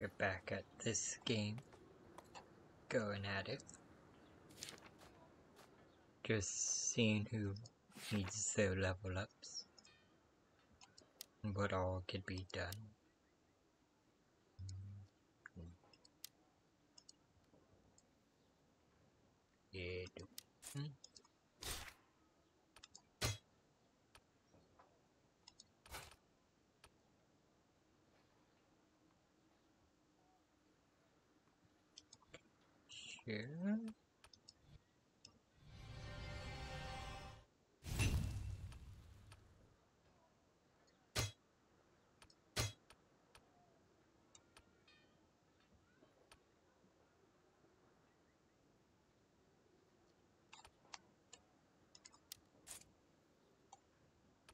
We're back at this game. Going at it. Just seeing who needs their level ups. And what all could be done. Yeah. Hmm? Sure.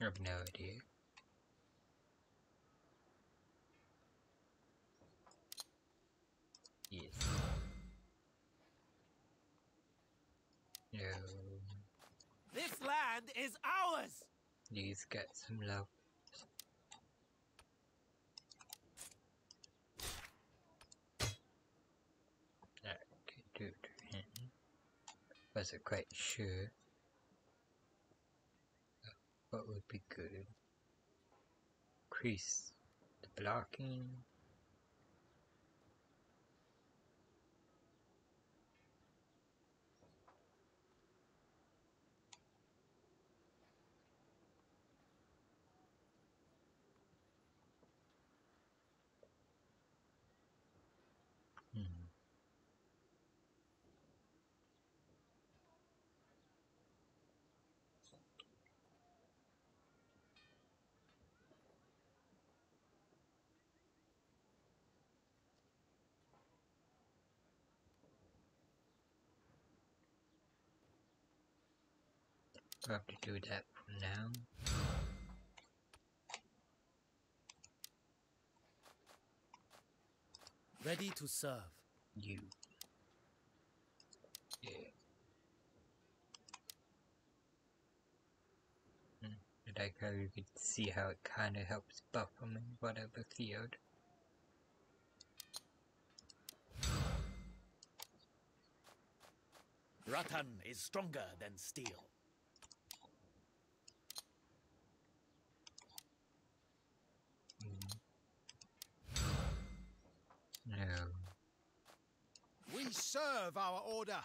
I have no idea. Yes. This land is ours! Please get some love. That could do to him. Wasn't quite sure. What would be good? Increase the blocking. I'll have to do that for now. Ready to serve. You. Yeah. Hmm. I like how you could see how it kind of helps buff them in whatever field. Rattan is stronger than steel. No. We serve our order.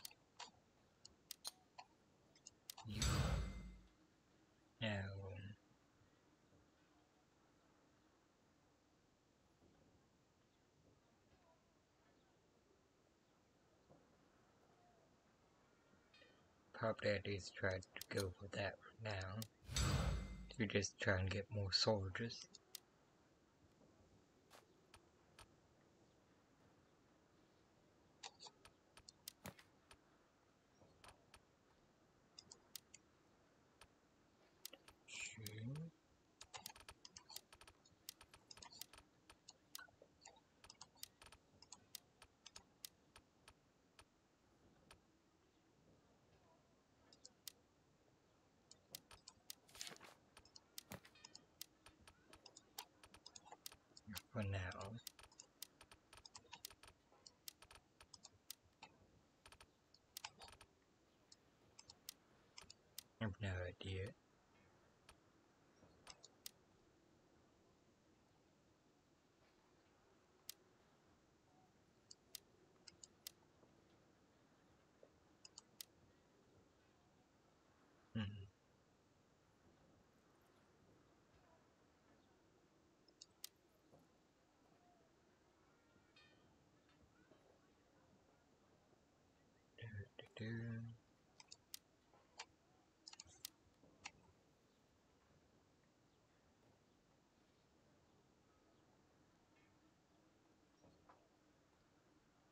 You. No. Probably at least tried to go for that now. To just try and get more soldiers. Sure. For now. I have no idea. Hmm. Do-do-do.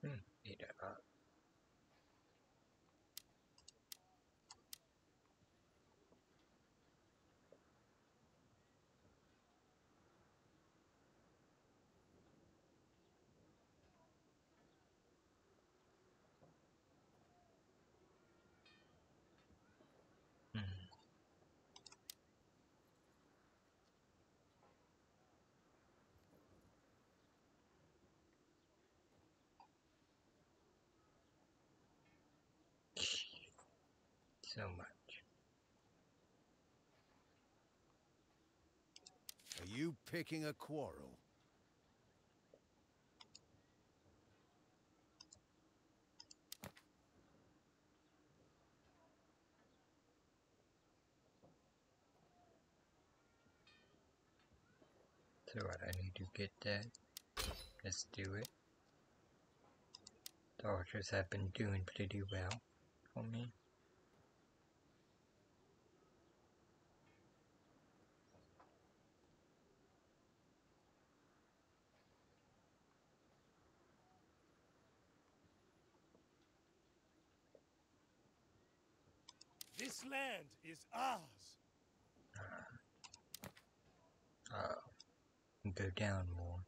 Hmm, need a lot. So much. Are you picking a quarrel? So what, I need to get that. Let's do it. The archers have been doing pretty well for me. This land is ours. Uh, go down more.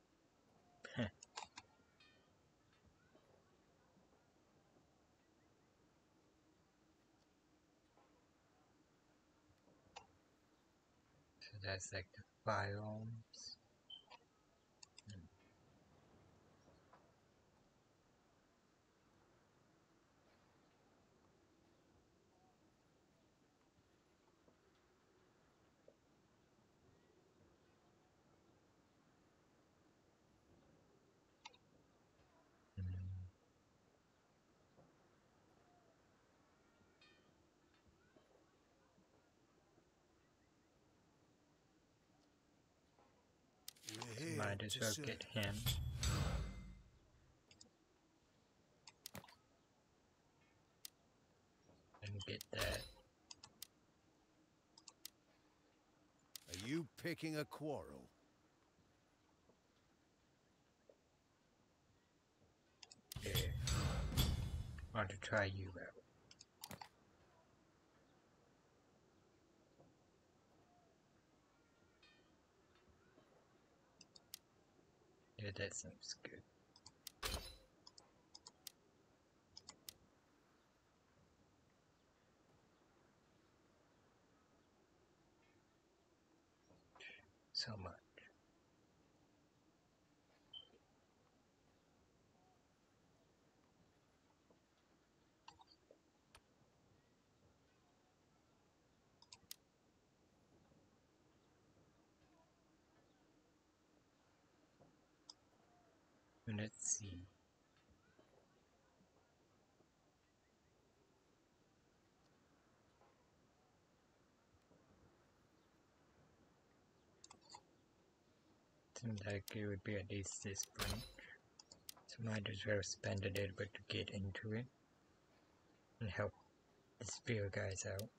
so that's like the biomes. Mm. We're here Might as well get him. And get that. Are you picking a quarrel? Yeah. Want to try you out. Yeah, that sounds good. So much. Let's see. Seems like it would be at least this branch. So might as well spend a little bit to get into it and help the spear guys out.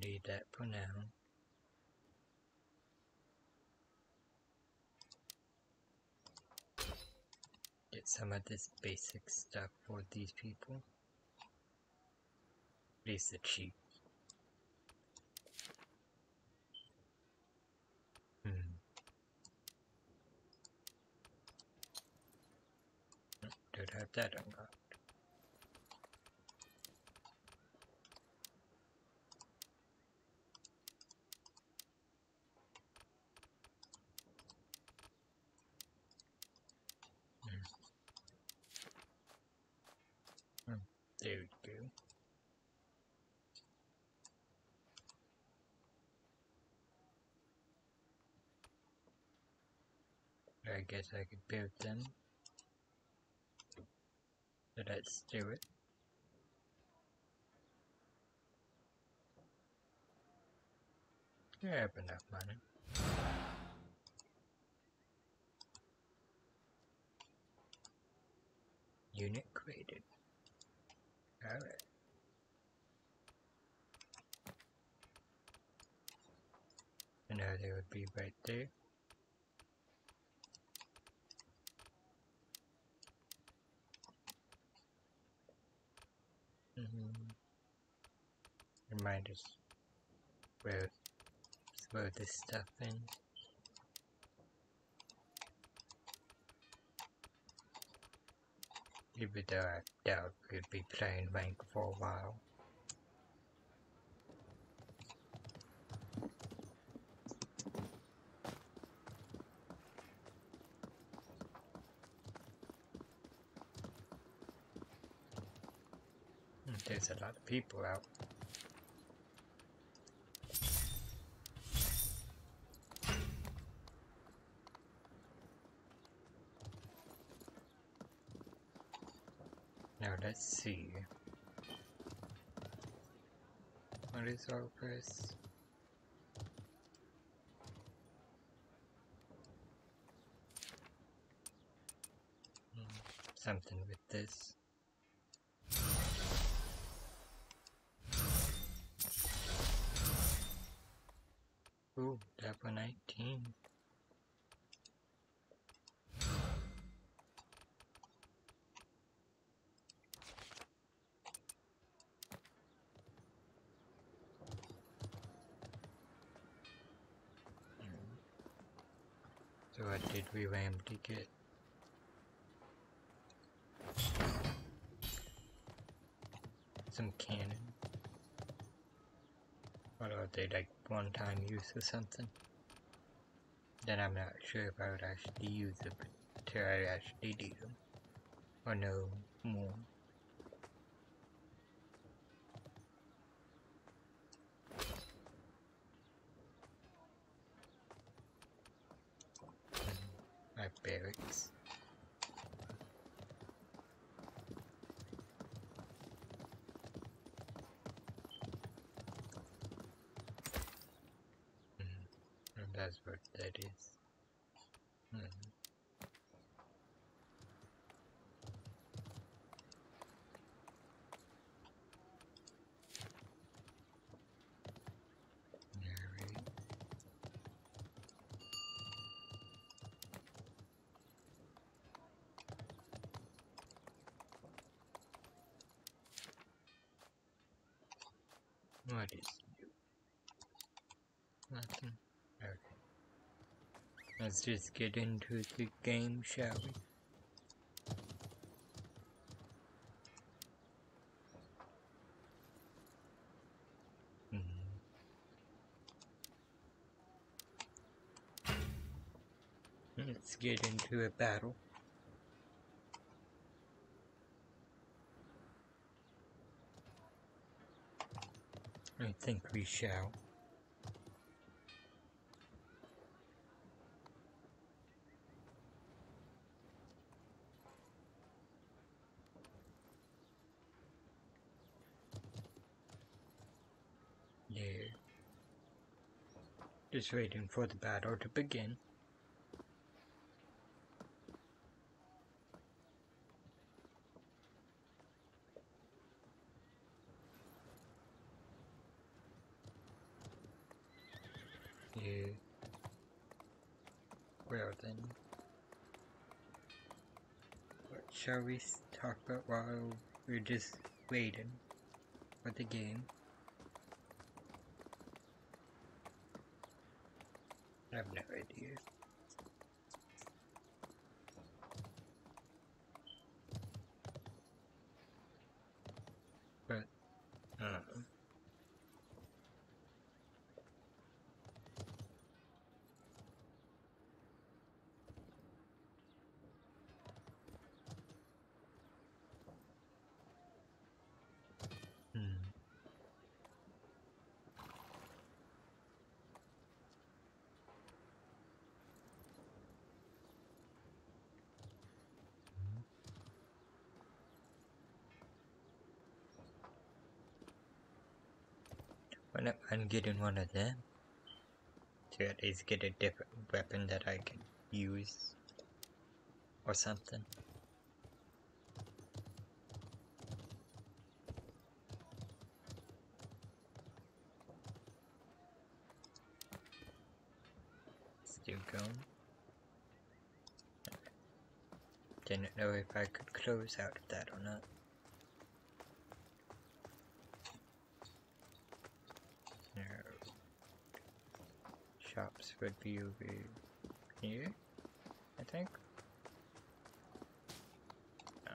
Leave that now. Get some of this basic stuff for these people. Least the chief. Hmm. Don't have that unlocked. There we go. I guess I could build them. So let's do it. I have enough money. Unit created. Alright. And now they would be right there. mm, remind us where throw this stuff in. Even though I doubt we'll be playing Rank for a while. People out. Now let's see. What is Opus? Hmm, Something with this. Ooh, level 19. So what to get? Some cannon. Or are they like one-time use or something? Then I'm not sure if I would actually use it until I actually need them. Or know more. My barracks. Mhm. And that's what that is. Hmm. Alright. What is new? Nothing. Okay. Let's just get into the game, shall we? Mhm. Let's get into a battle. I think we shall. Yeah. Just waiting for the battle to begin. Well then. What shall we talk about while we're just waiting for the game? I have no idea. But, uh, hmm. Why not I'm getting one of them? To at least get a different weapon that I can use. Or something. Still going. Didn't know if I could close out of that or not. No. Would be here, I think. Oh.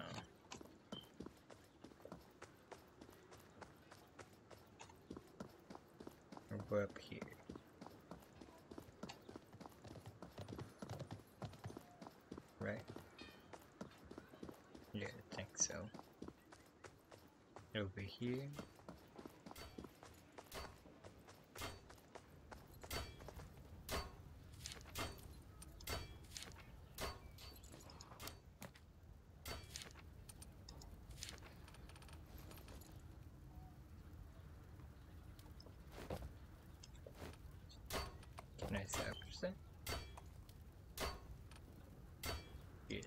over up here. Right? Yeah, I think so. Over here. Can I salvage that? Yes.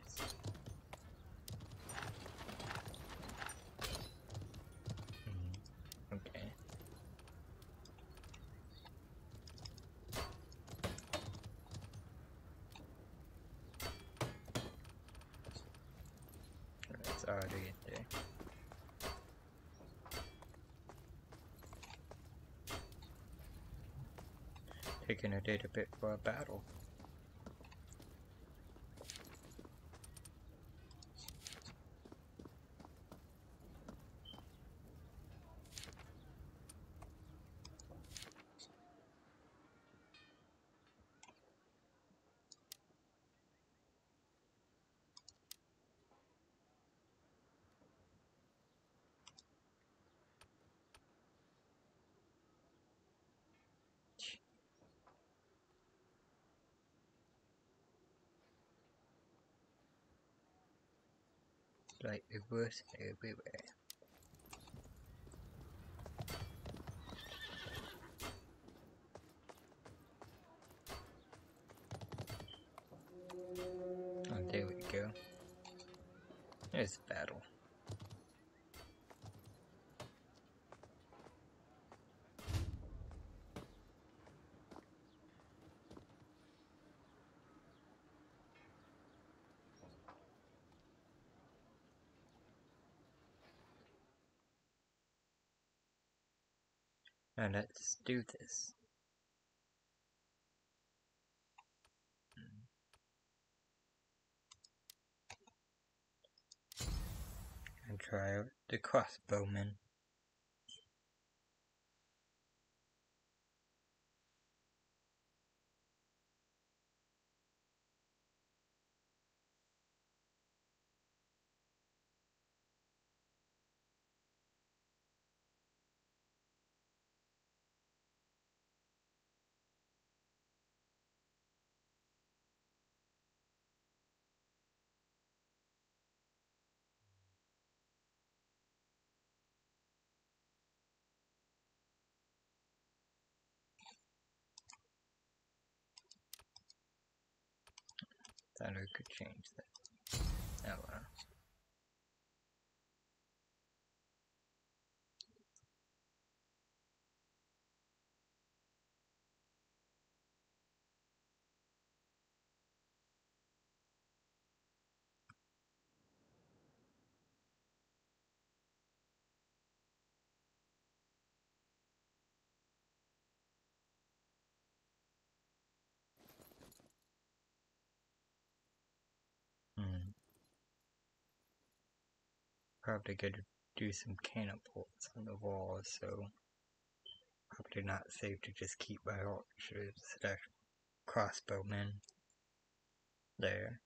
Mhm, Okay. That's already there. Taking a data bit for a battle. Reverse everywhere. Oh, there we go. There's battle. Now let's do this. And try out the crossbowman. Thought I could change that. Oh well. Hmm. Probably gonna do some catapults on the wall, so probably not safe to just keep my archers slash crossbowmen there.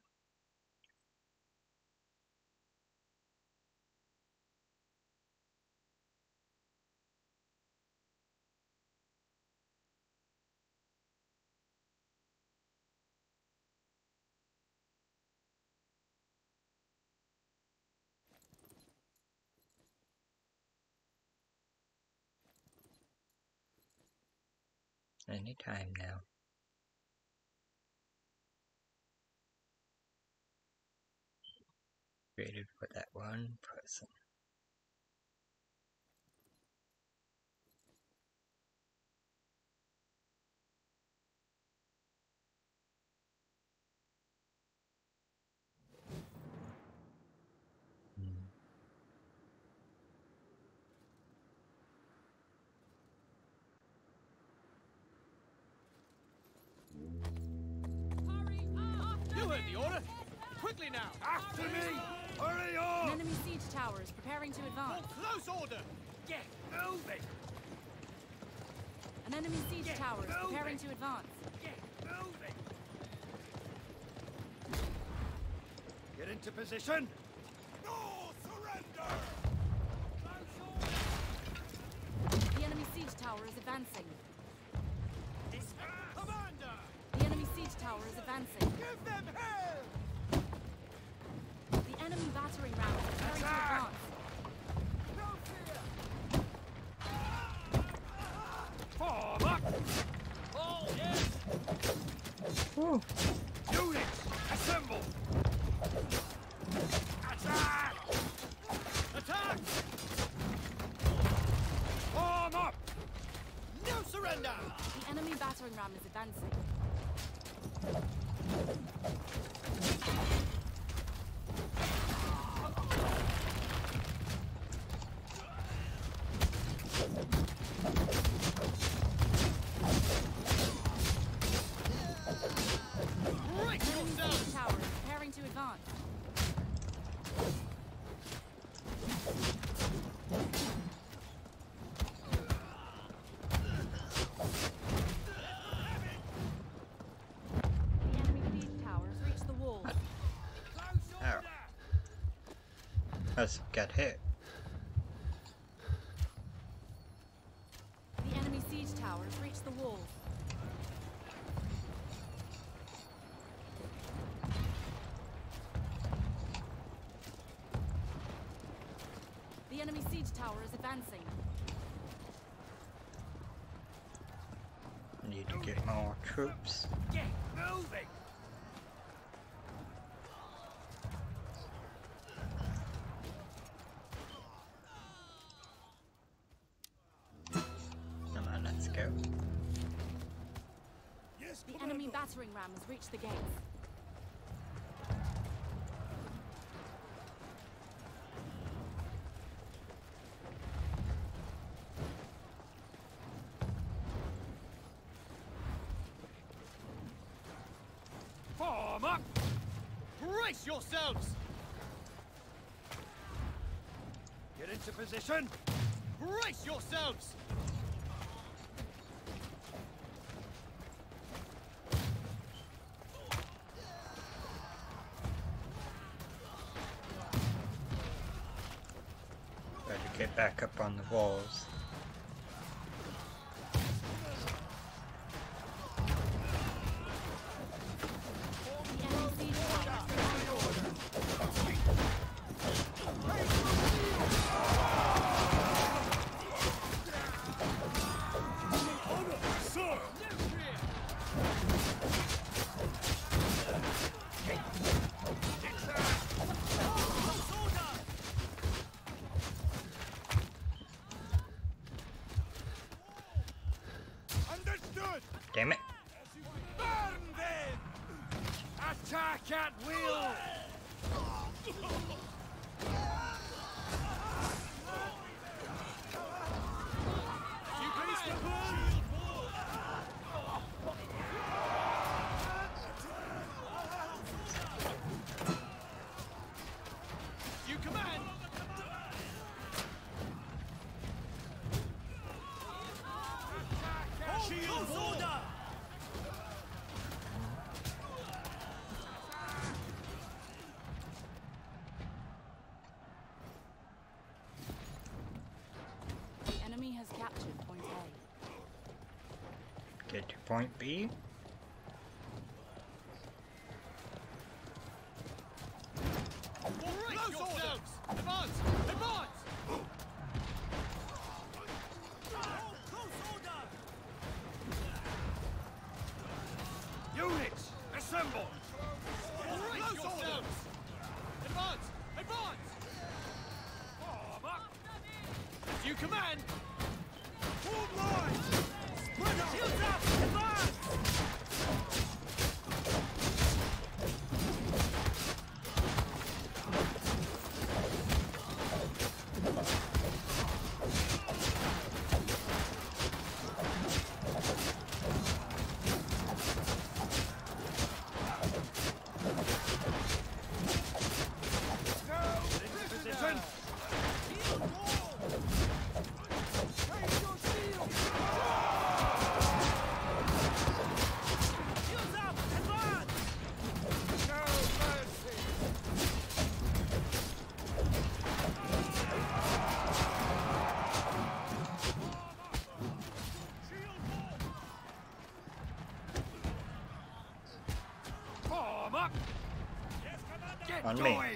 Anytime now. Created for that one person. Hmm. You heard the order. Quickly now. After me. Hurry An on. enemy siege tower is preparing to For advance. close order. Get moving. An enemy siege tower is preparing to advance. Get moving! Get into position! No surrender! The enemy siege tower is advancing. Commander! The enemy siege tower is advancing. Give them hell! The enemy battering ram is preparing to advance. Form up! Yes! Whew. Units, assemble! Attack! Attack! Form up! No surrender! The enemy battering ram is advancing. Let's get hit. The enemy siege tower has reached the walls. The enemy siege tower is advancing. Need to get more troops. Get moving! Battering ram has reached the gates. Form up! Brace yourselves! Get into position! Brace yourselves! Better get back up on the walls. Point B. on me.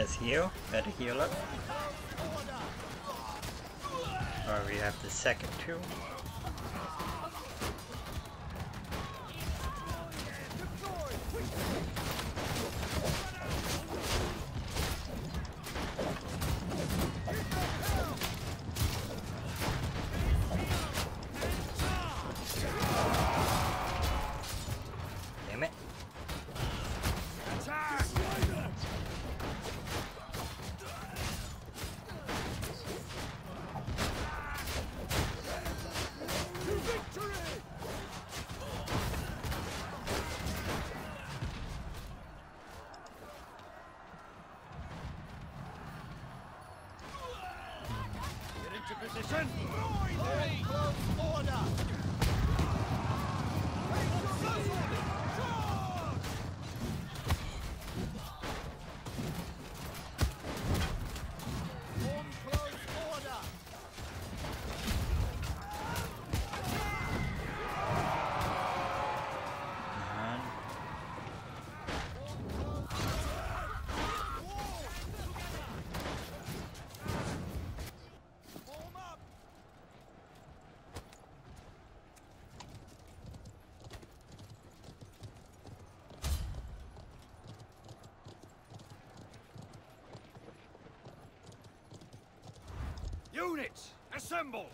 Let's heal. Better heal up. Or we have the second two. Units, assemble!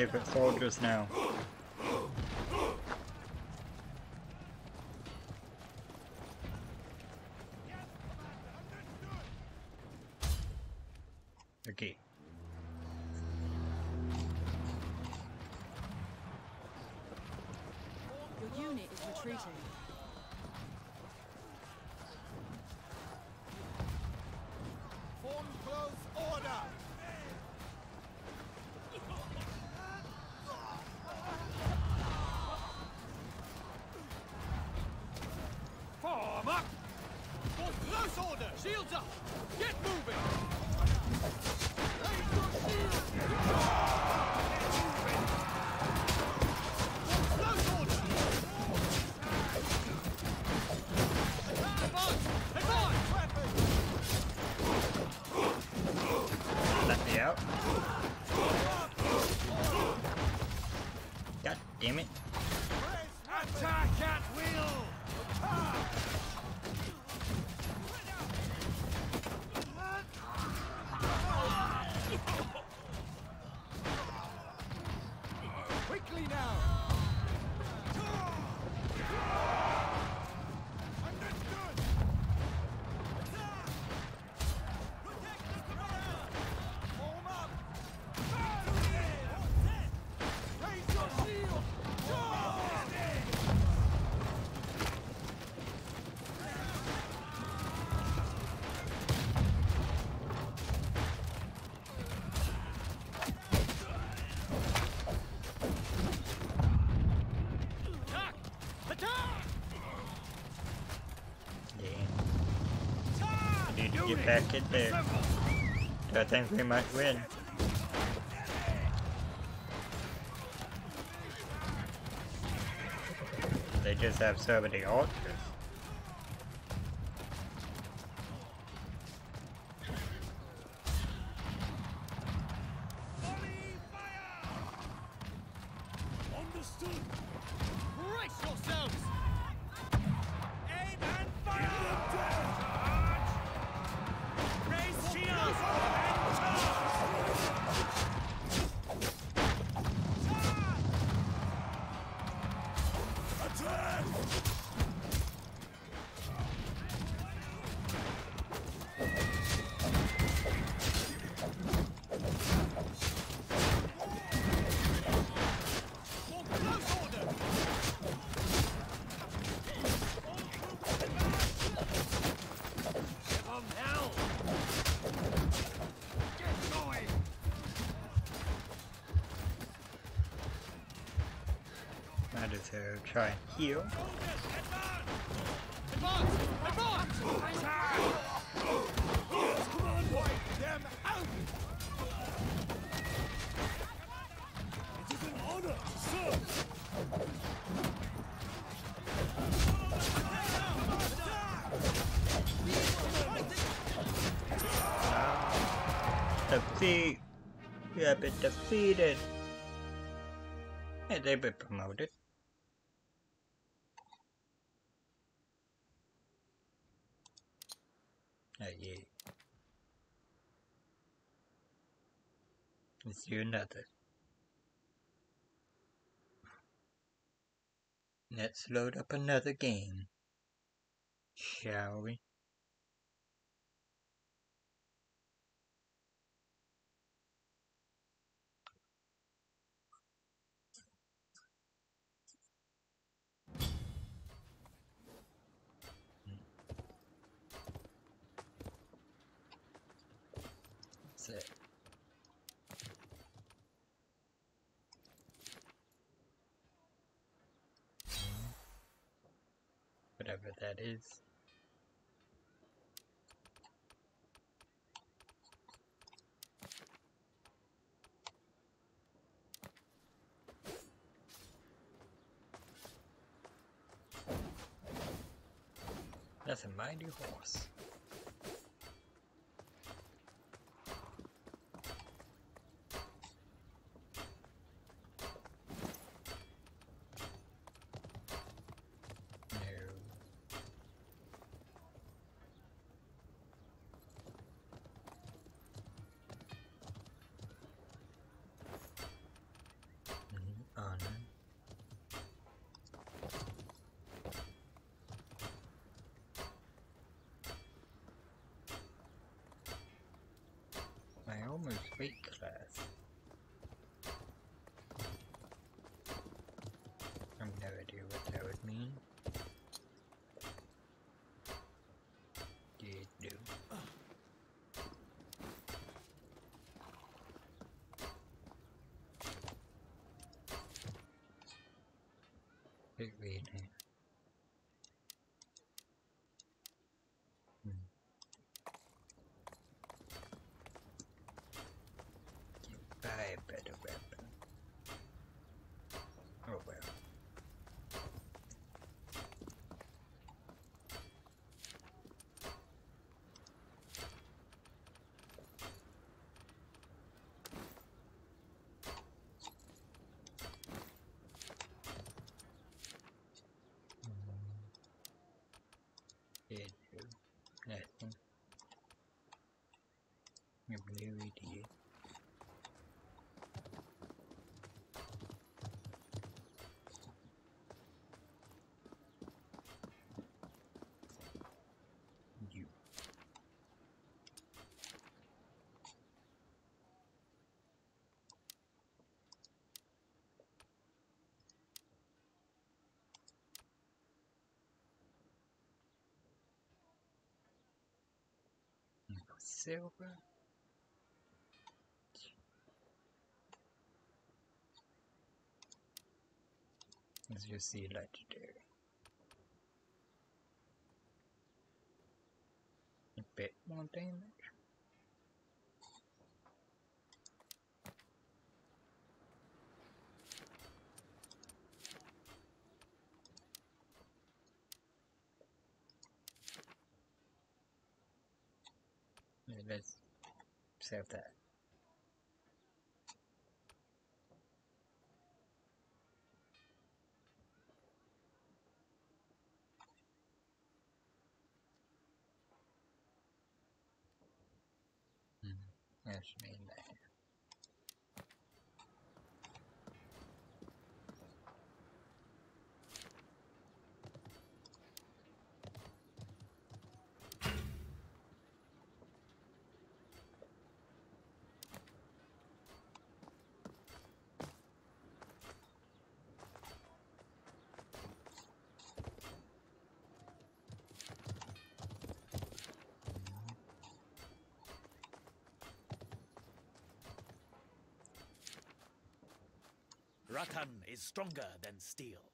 gave it forward just now. Get back in there. I think we might win. They just have so many archers. Have been defeated! Hey, they've been promoted. Oh, yeah. Let's do another. Let's load up another game. Shall we? That's it. Whatever that is. That's a mighty horse. No. Mhm, Honor. I almost weight class. I have no idea what that would mean. Did do. Big read here. Hmm. Buy a better weapon. Oh well. Did you? Nothing. You blue idiot. You. Silver. Let's just see legendary. A bit more damage. Yeah, let's save that. Hmm, Let's mean that. Rattan is stronger than steel.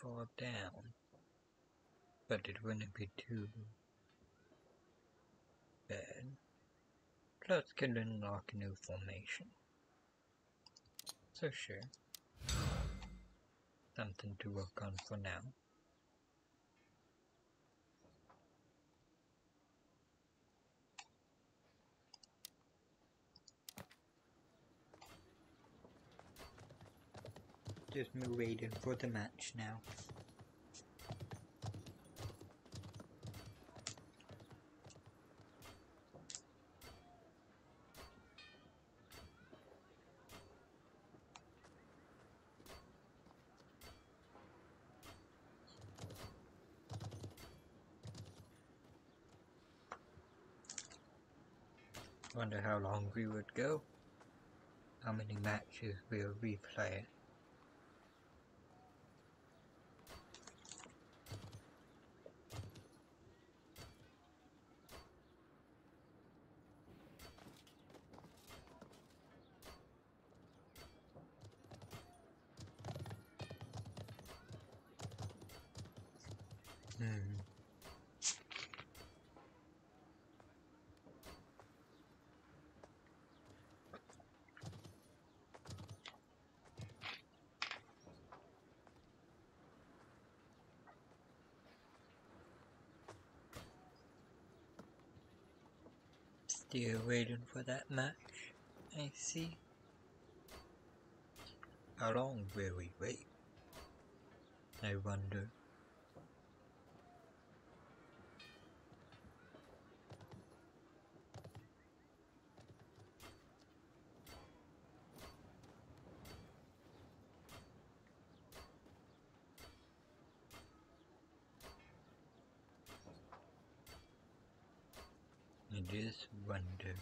Fall down? But it wouldn't be too Plus can unlock new formation. So sure. Something to work on for now. Just me waiting for the match now. Wonder how long we would go. How many matches we'll replay. Hmm. Still waiting for that match, I see. How long will we wait? I wonder. I just wonder.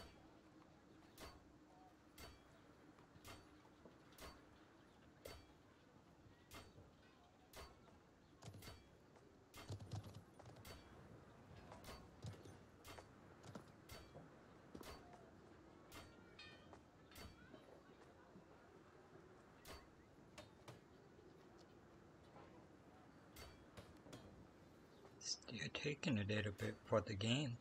Still taking a little bit for the game.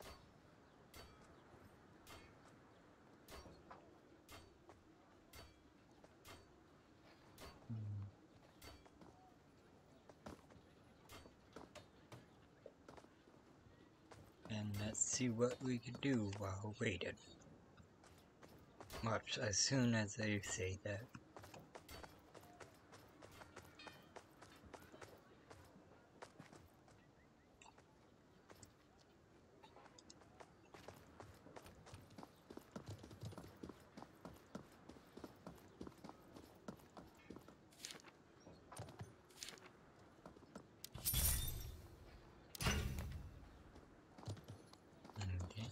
And let's see what we can do while waiting. Much as soon as they say that. Okay.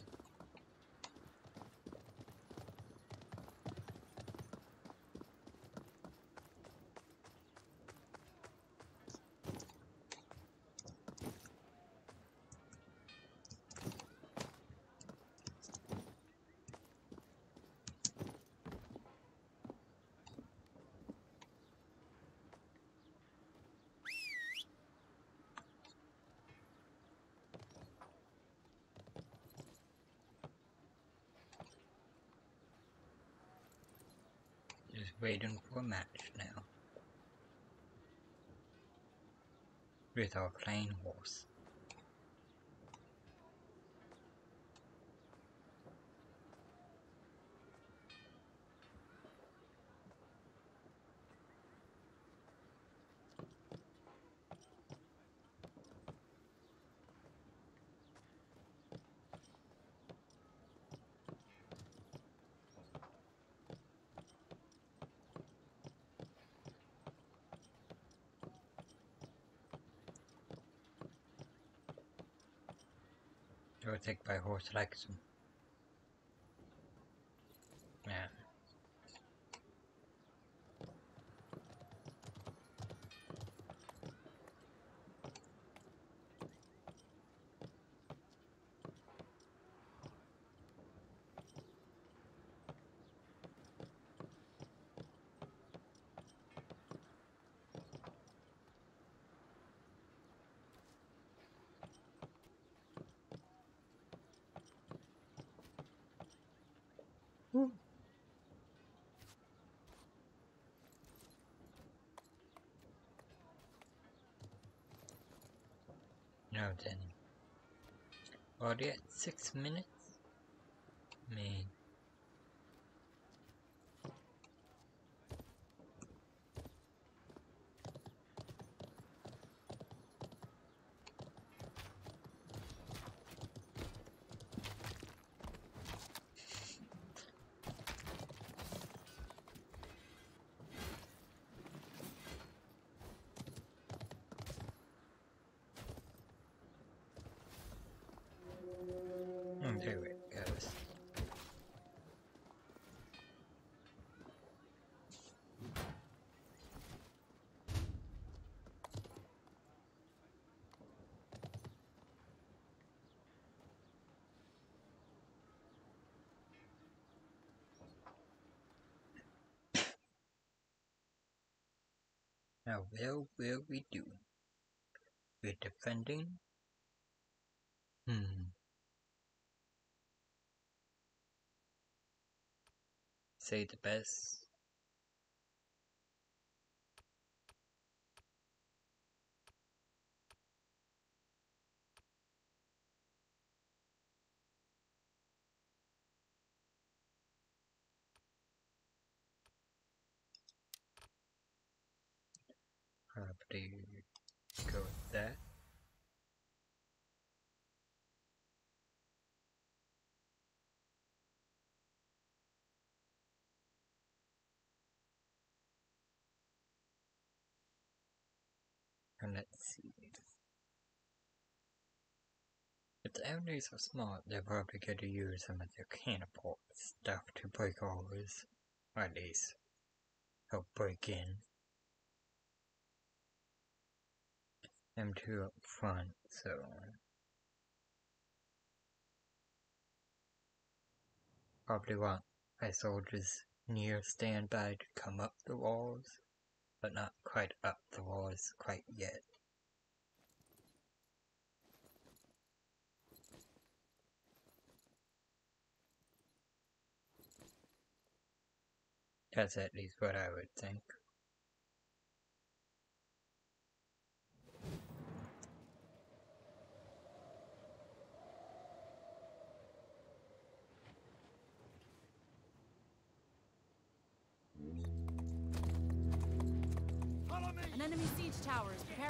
waiting for a match now. With our plain horse. Or take by horse like some. Yeah. Now then. Already at six minutes? Man. Mm, there it goes. Now, where will we do? We're defending? Hmm. Say the best. Probably go with that. And let's see. If the enemies are smart, they're probably going to use some of their catapult stuff to break ours. Or at least help break in. Them two up front, so. Probably want my soldiers near standby to come up the walls but not quite up the walls quite yet. That's at least what I would think.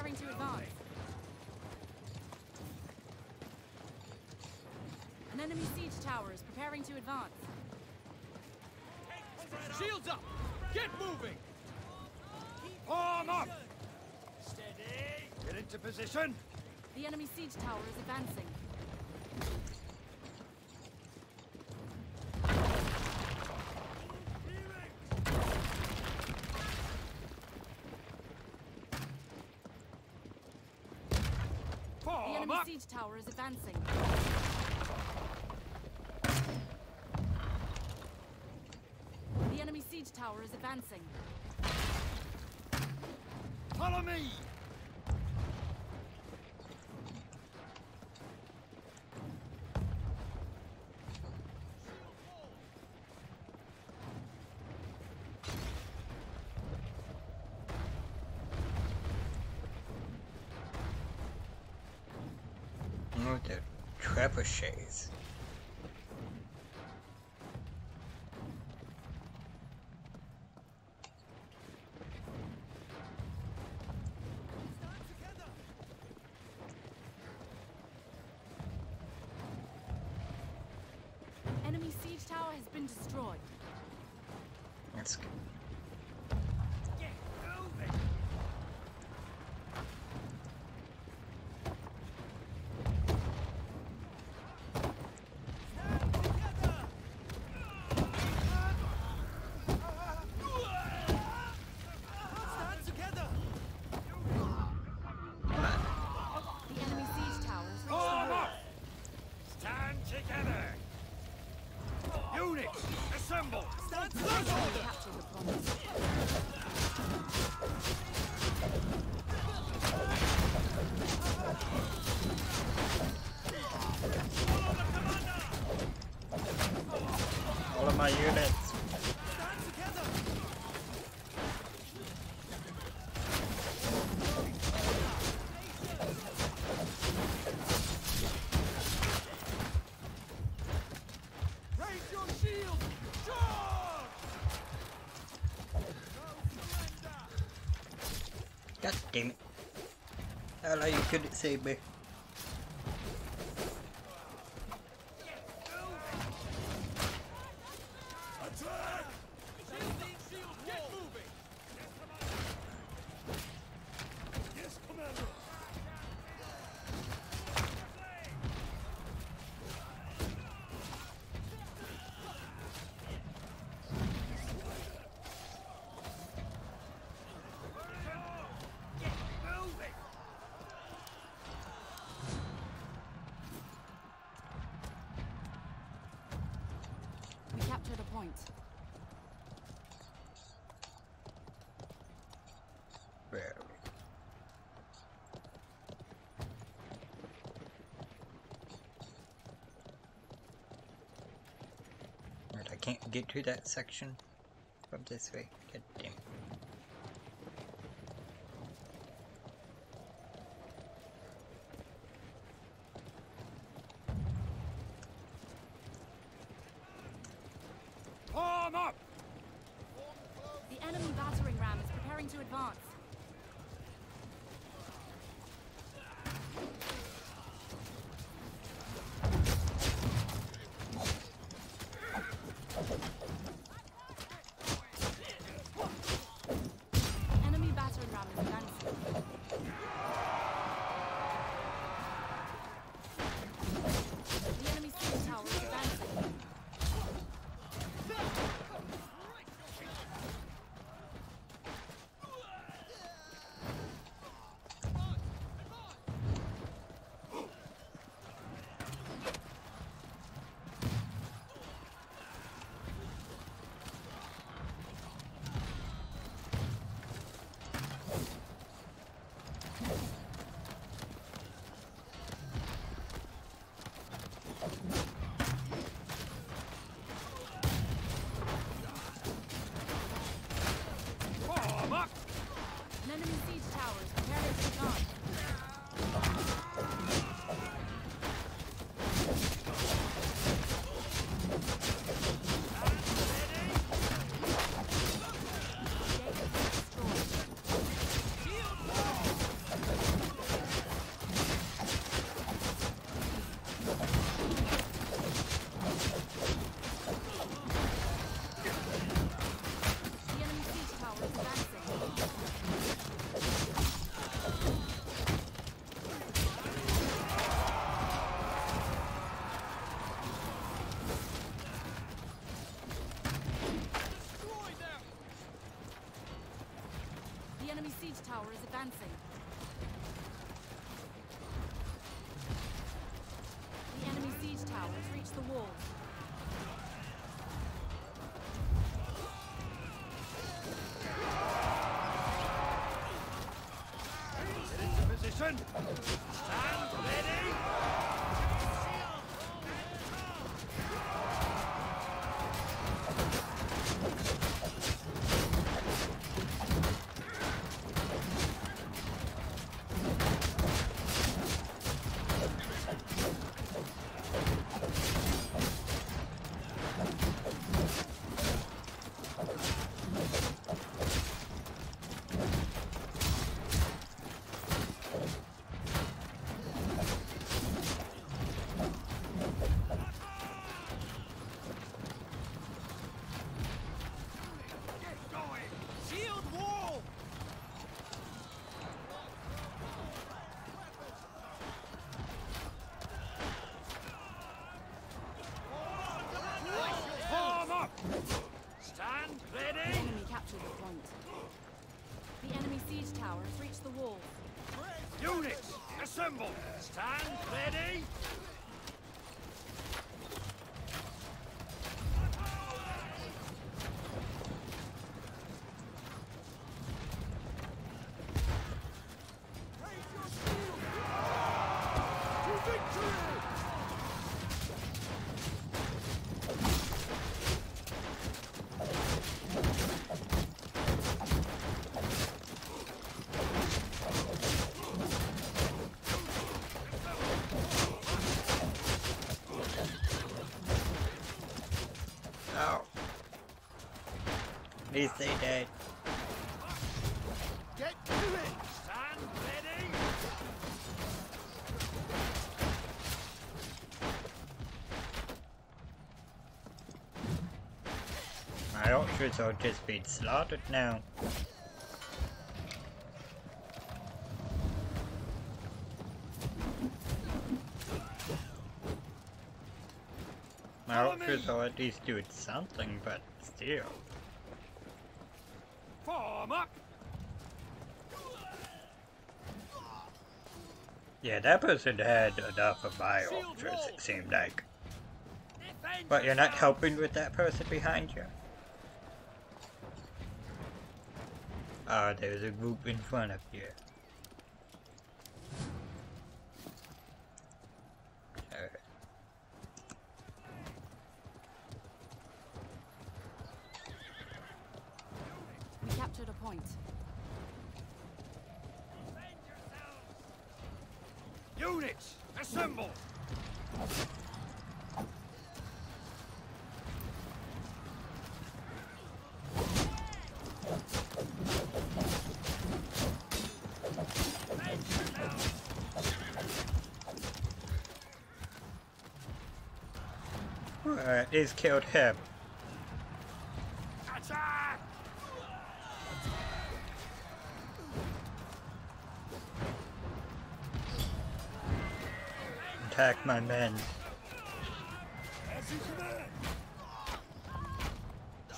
Preparing to advance. An enemy siege tower is preparing to advance. Shields up! Get moving! Arm up! Steady! Get into position! The enemy siege tower is advancing. The Form enemy up! Siege tower is advancing. The enemy siege tower is advancing. Follow me! with their trebuchets. God damn it. Hello, you couldn't save me. get to that section from this way. God damn. powers assemble! Stand ready! Least they died. Get to it! Stand ready! My ultras are just being slaughtered now. My me. are at least doing something, but still. Form up! Yeah, that person had enough of my ultras, it seemed like. But you're not helping with that person behind you? Ah, there's a group in front of you. Alright. We captured a point. Units, assemble! He's killed him. Attack! Attack my men. As you command!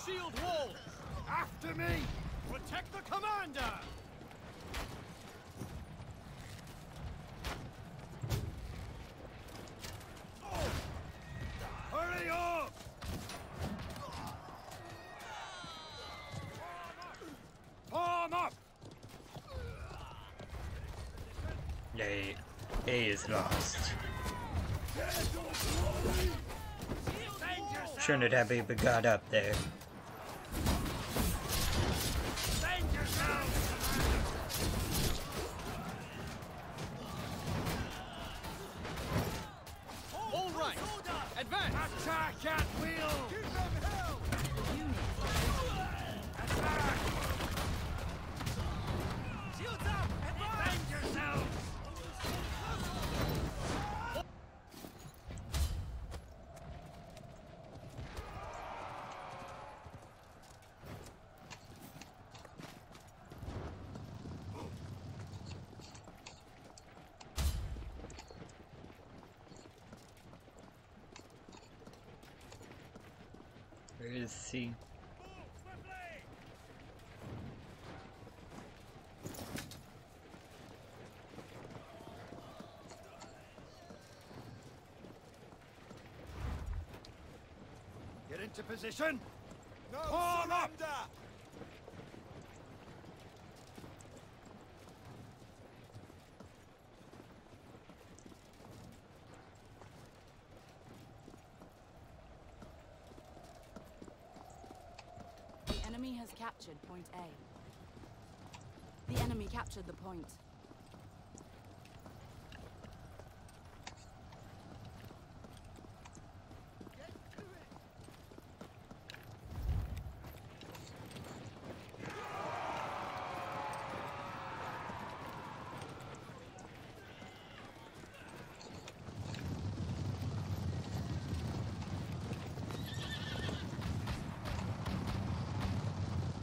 Shield wall! After me! Protect the commander! Oh! Hurry up! Form up! They, he is lost. Defend yourself! Shouldn't have even got up there. Position! No Form up! The enemy has captured point A. The enemy captured the point.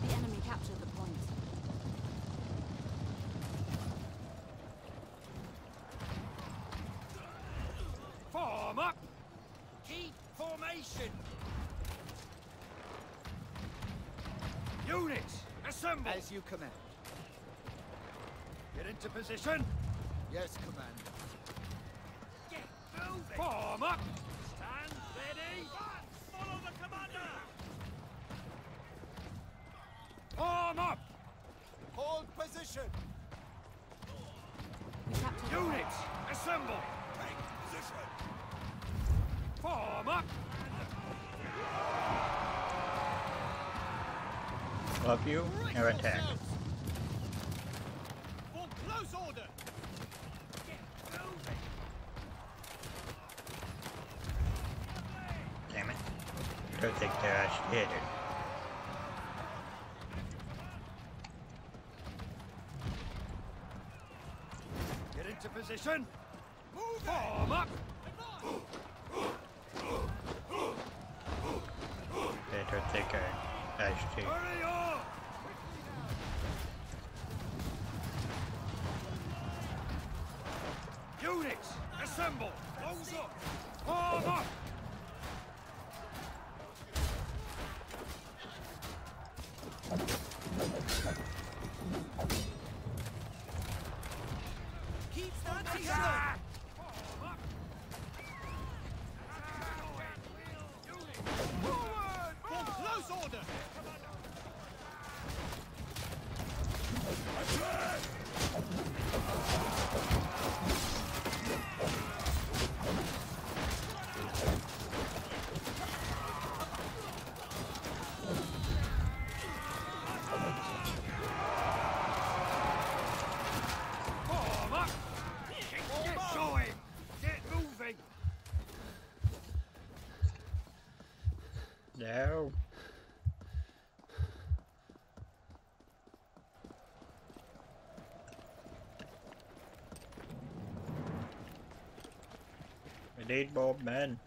The enemy captured the point. Form up! Keep formation! Units, assemble! As you command. Get into position. Yes, Commander. Get moving. Form up. Stand ready. Follow the commander. Form up. Hold position. Captain. Units, assemble. Take position. Form up. Love you, or attack. For close order. Damn it. Don't think I should hit it. Get into position. We need more men.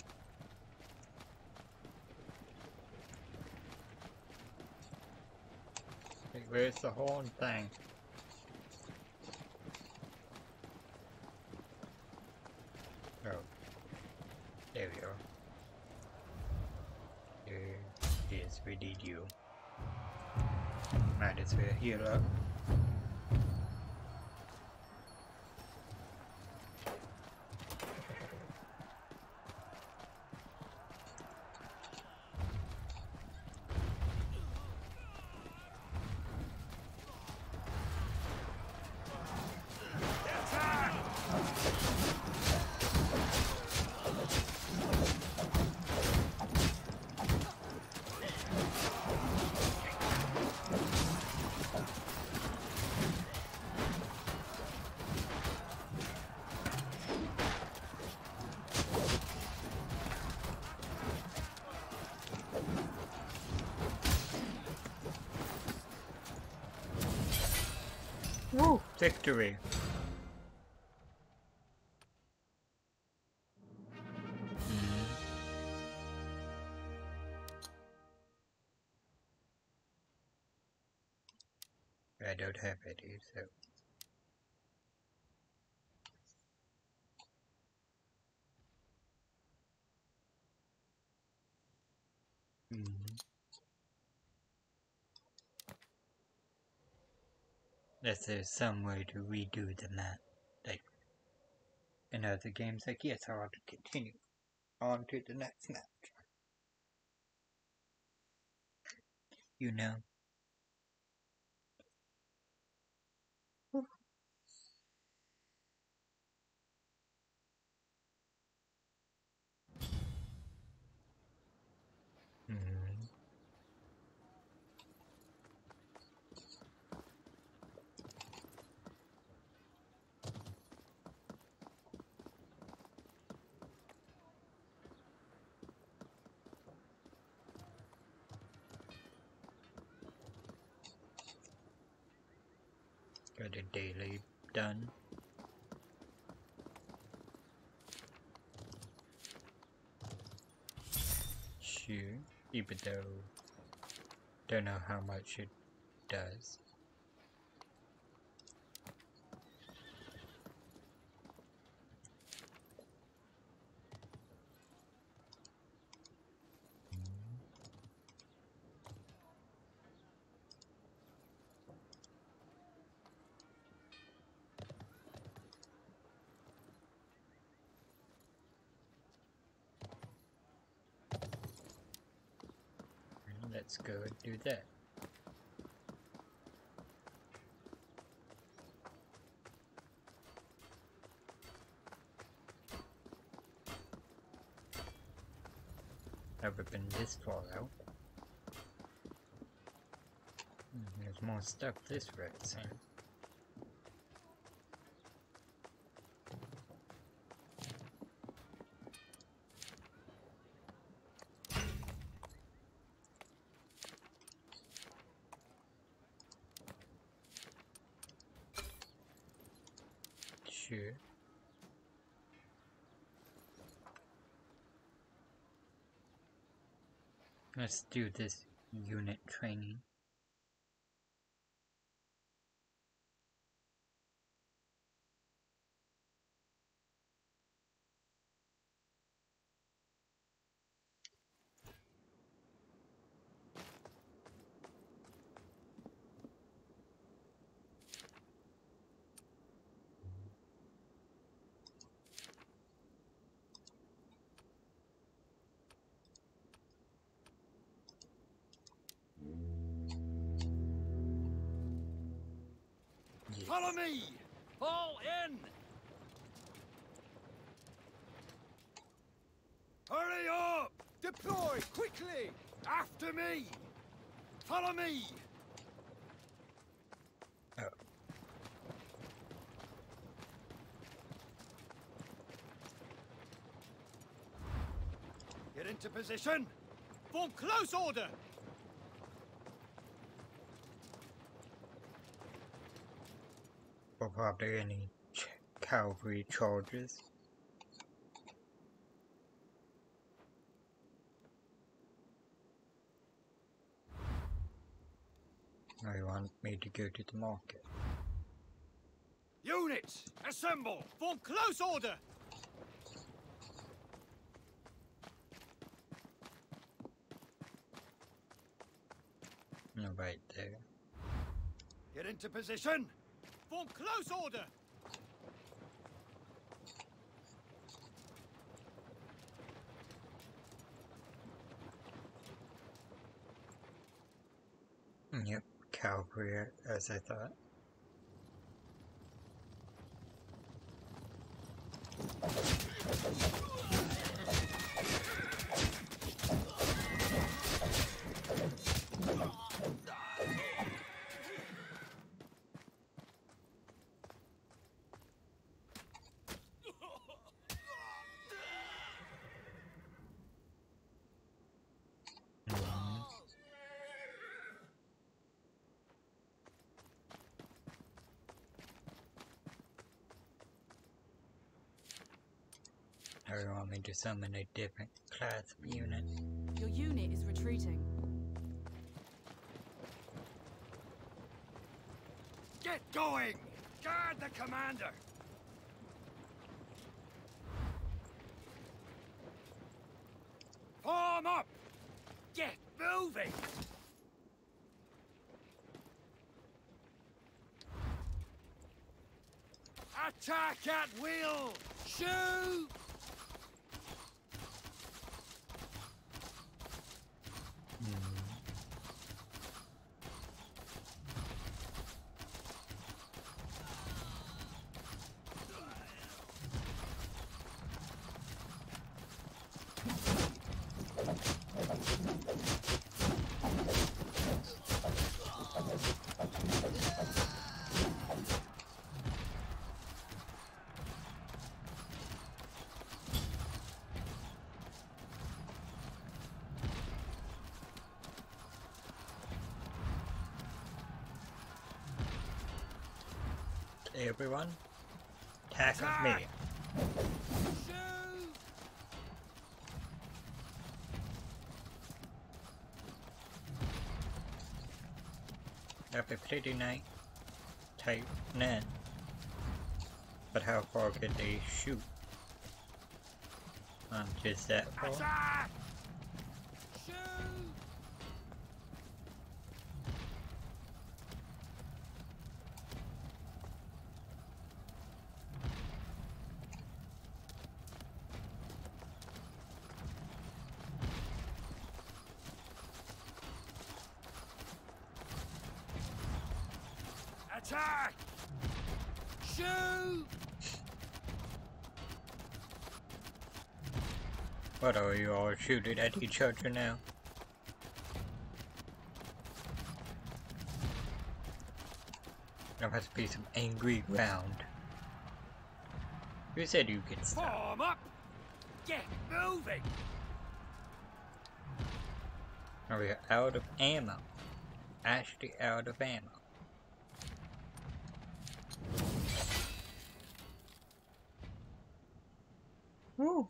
Where's the horn thing? Oh. There we are. There is, we need you. Might as well heal up. Victory! Hmm. I don't have any, so. If there's some way to redo the map, like in other games, like yes, I want to continue on to the next match. You know. Mhm. Got a daily done. Though don't know how much it does. Let's go and do that. Never been this far out. Hmm, There's more stuff this way, it seems. Sure. Let's do this unit training. Follow me! Fall in! Hurry up! Deploy quickly! After me! Follow me! Oh. Get into position! Form close order! Or probably any cavalry charges. Now you want me to go to the market. Units, assemble! Form close order! Right there. Get into position! Form close order! Hmm, yep, cavalry as I thought. Mhm. Now you want me to summon a different class of unit. Your unit is retreating. Get going! Guard the commander! Form up! Get moving! Attack at will! Shoot! Everyone, attack on me. Shoot! That'd be pretty nice. Tight net. But how far could they shoot? Um, just that far? Attack! Shoot! Attack! Shoot! What shooting at each other now? There must be some angry ground. Who said you could stop? Form up! Get moving! Are we are out of ammo? Actually out of ammo. Woo!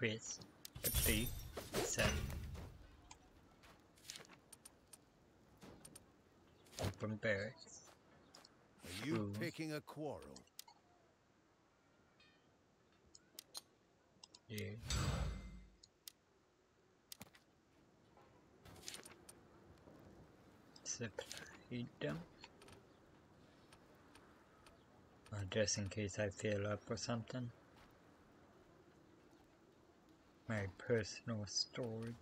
Chris. The thief. Set. Open barracks. Are you Ooh. picking a quarrel? Yeah. Supply dump. Uh, just in case I fill up or something. My personal storage.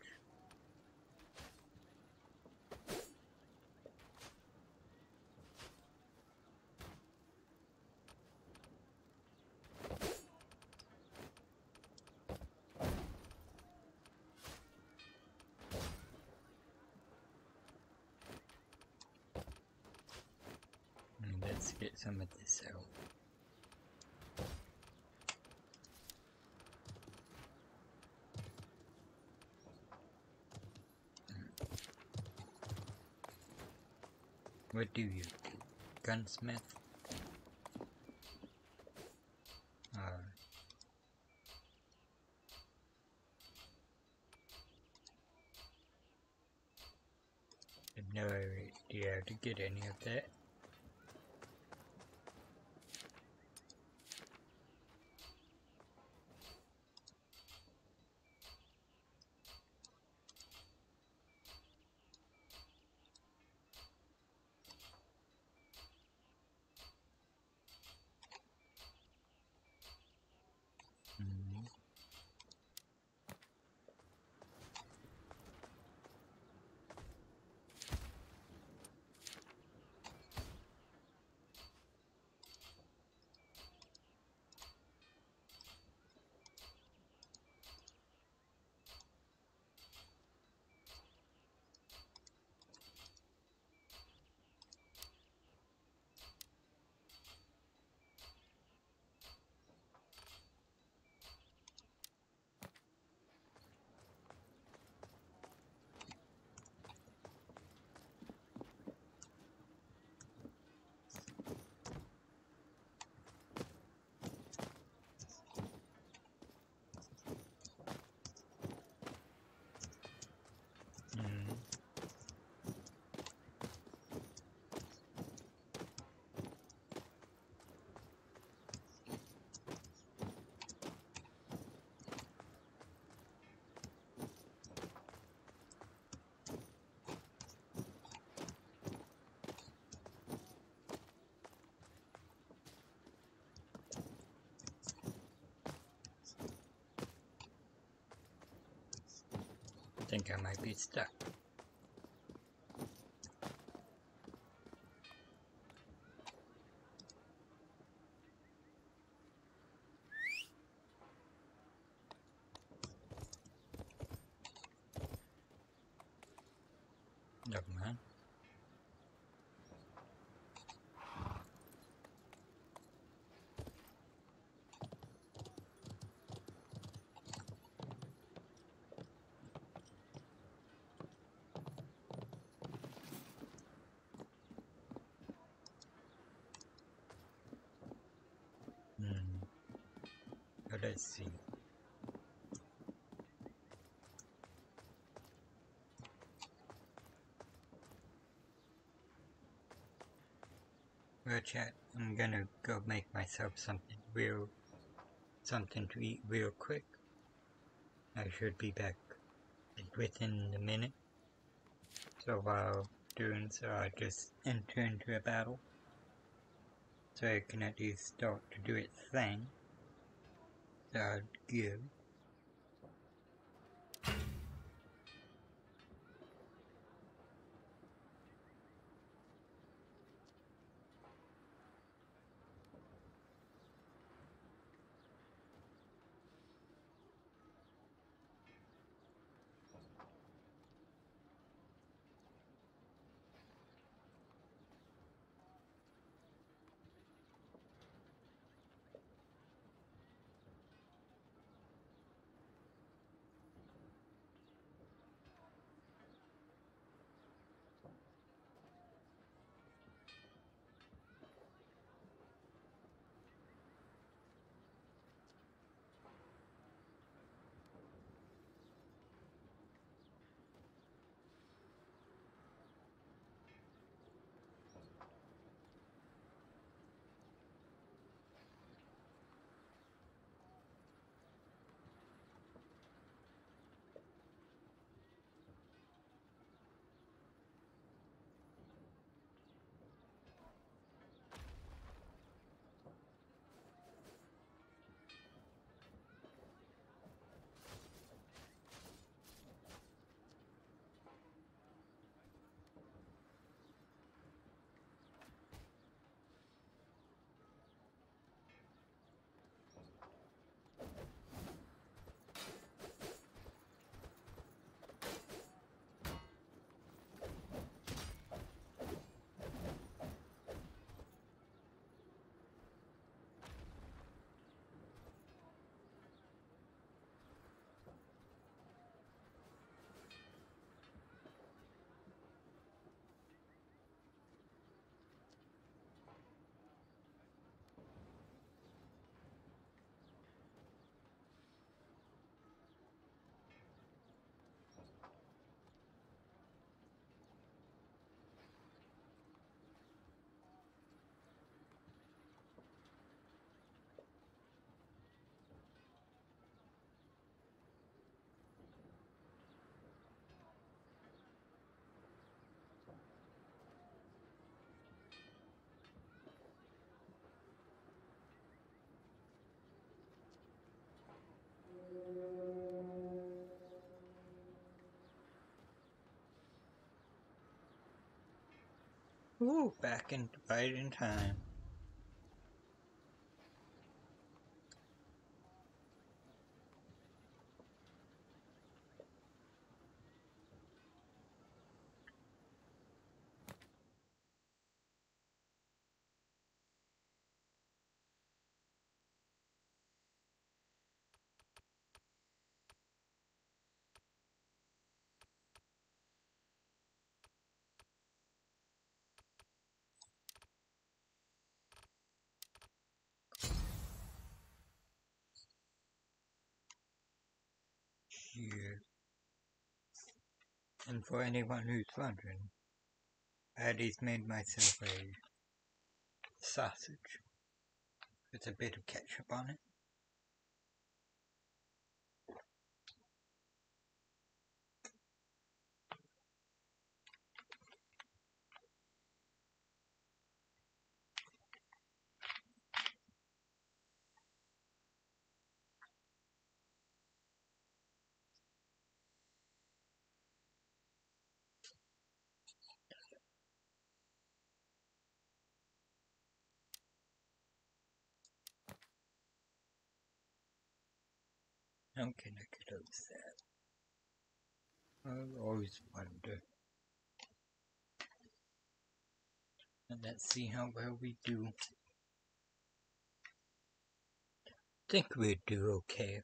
Let's get some of this out. What do you do? Gunsmith? Alright. No idea how to get any of that. Think I might be stuck. Mind. See. Well, chat, I'm gonna go make myself something real, something to eat real quick. I should be back within the minute. So while doing so, I just enter into a battle. So it can at least start to do its thing. So I'd Ooh, back in right in time. Here. And for anyone who's wondering, I just made myself a sausage with a bit of ketchup on it. How can I get upset? I always wonder. And let's see how well we do. Think we'd do okay.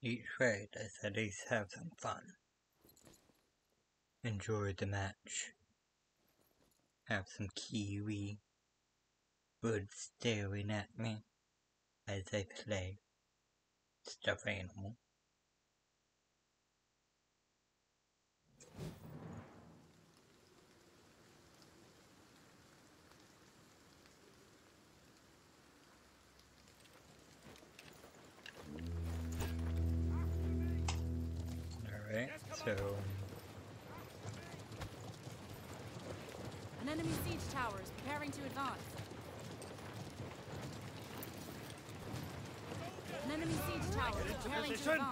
Each raid, let's at least have some fun. Enjoy the match. Have some kiwi birds staring at me as I play Alright, so an enemy siege tower is preparing to advance. An enemy siege tower is preparing to.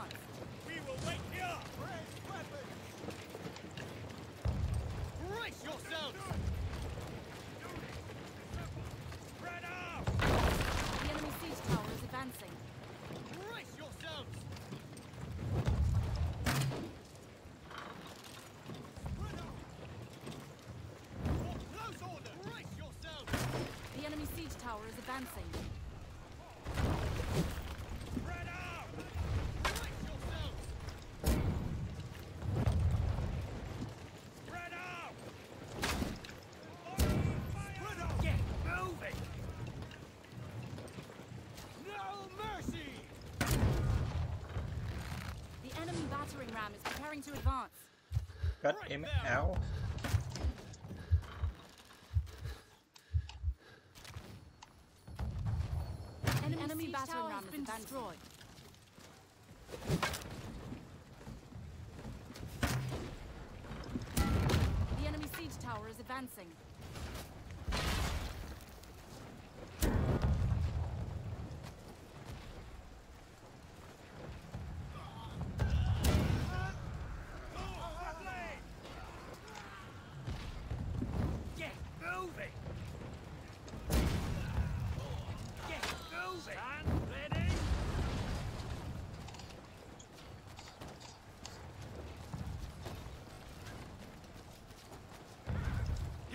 We will wait here! Brace yourselves! Spread out! The enemy siege tower is advancing. Brace yourselves! The enemy siege tower is advancing. God damn it. Ow. Enemy, Enemy battle ram has been destroyed. The enemy siege tower is advancing.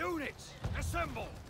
Units, assemble!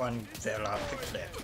one fell off the cliff.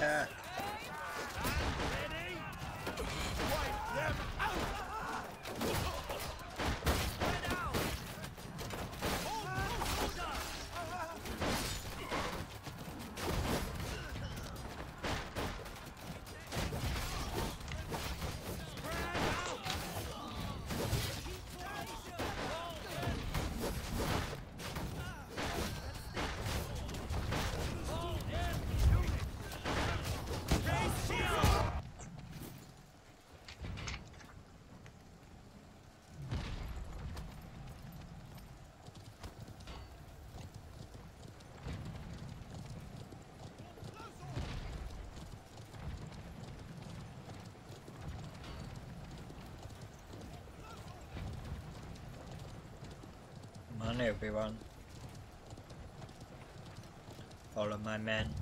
Yeah. everyone. Follow my men.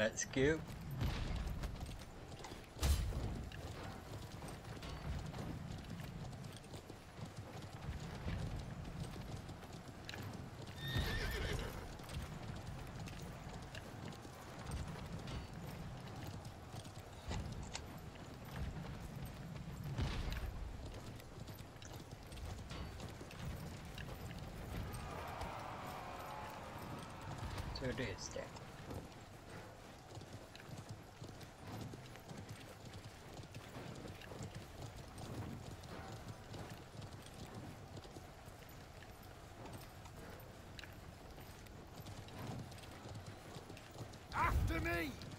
let's go. So it is there. me!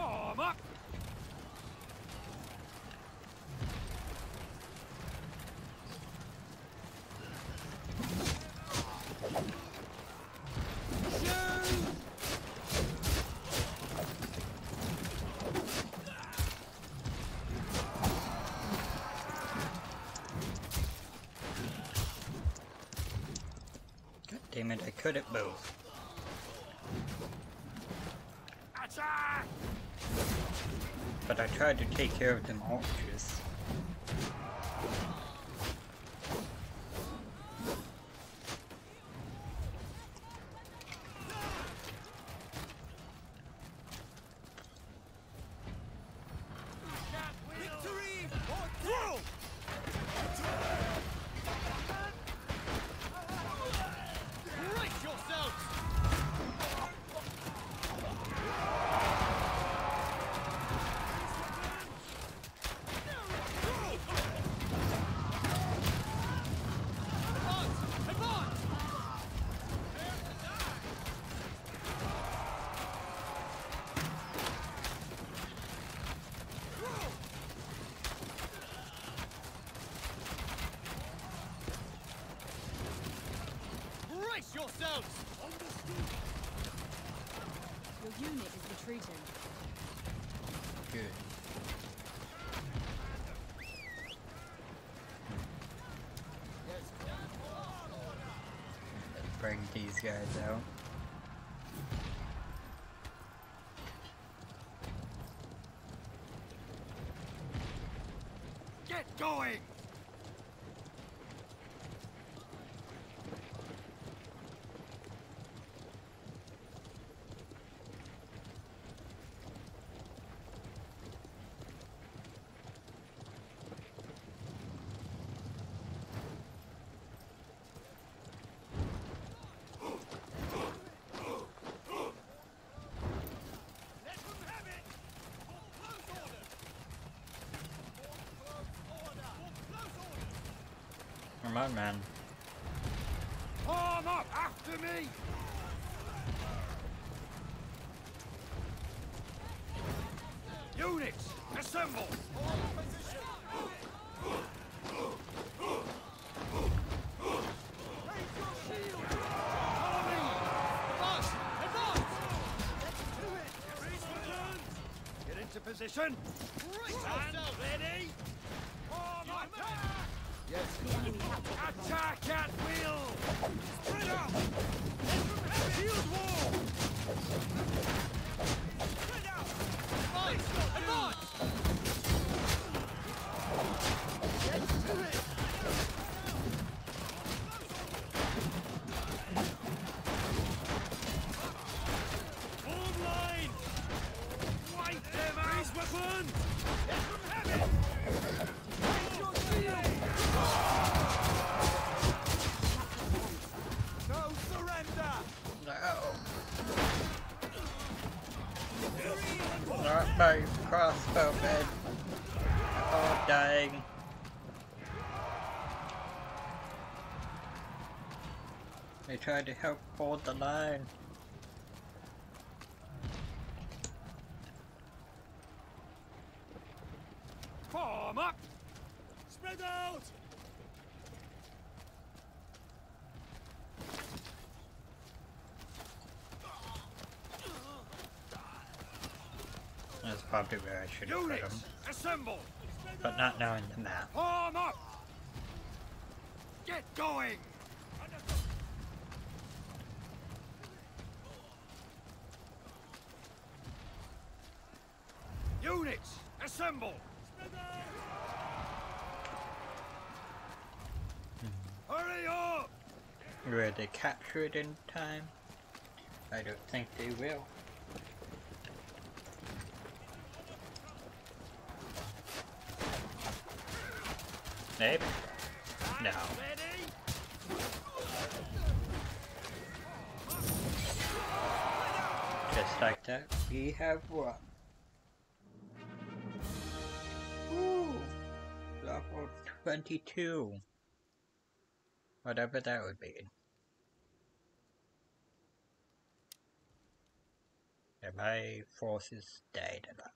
Form up! God damn it, I could at both. but I tried to take care of them all. These guys out. Get going! Let them have it! For close order! For close order! For close order! Come on, man. Form up after me! Units, assemble! Follow me! Advance! Advance! The Attack at will! Spread it! Shield wall! Tried to help hold the line. Form up! Spread out! That's probably where I should have put them. assemble! But not knowing the map. Form up! Get going! Units, assemble! Hurry up! Will they capture it in time? I don't think they will. Maybe. No. Just like that, we have won. 22. Whatever that would be. Yeah, my forces died a lot.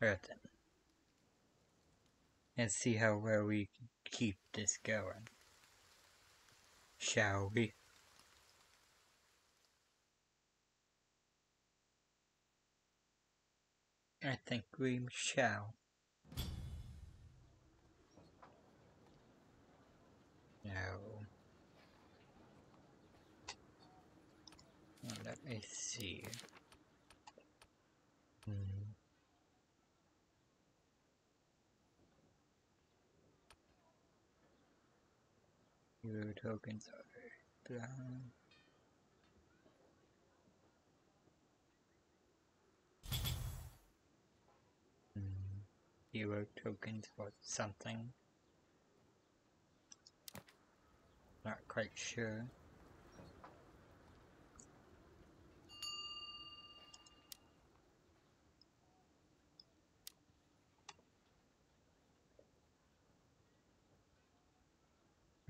Right. And see how well we keep this going. Shall we? I think we shall. No. Well, let me see. Your tokens are down. Hmm. Hero tokens for something. Not quite sure.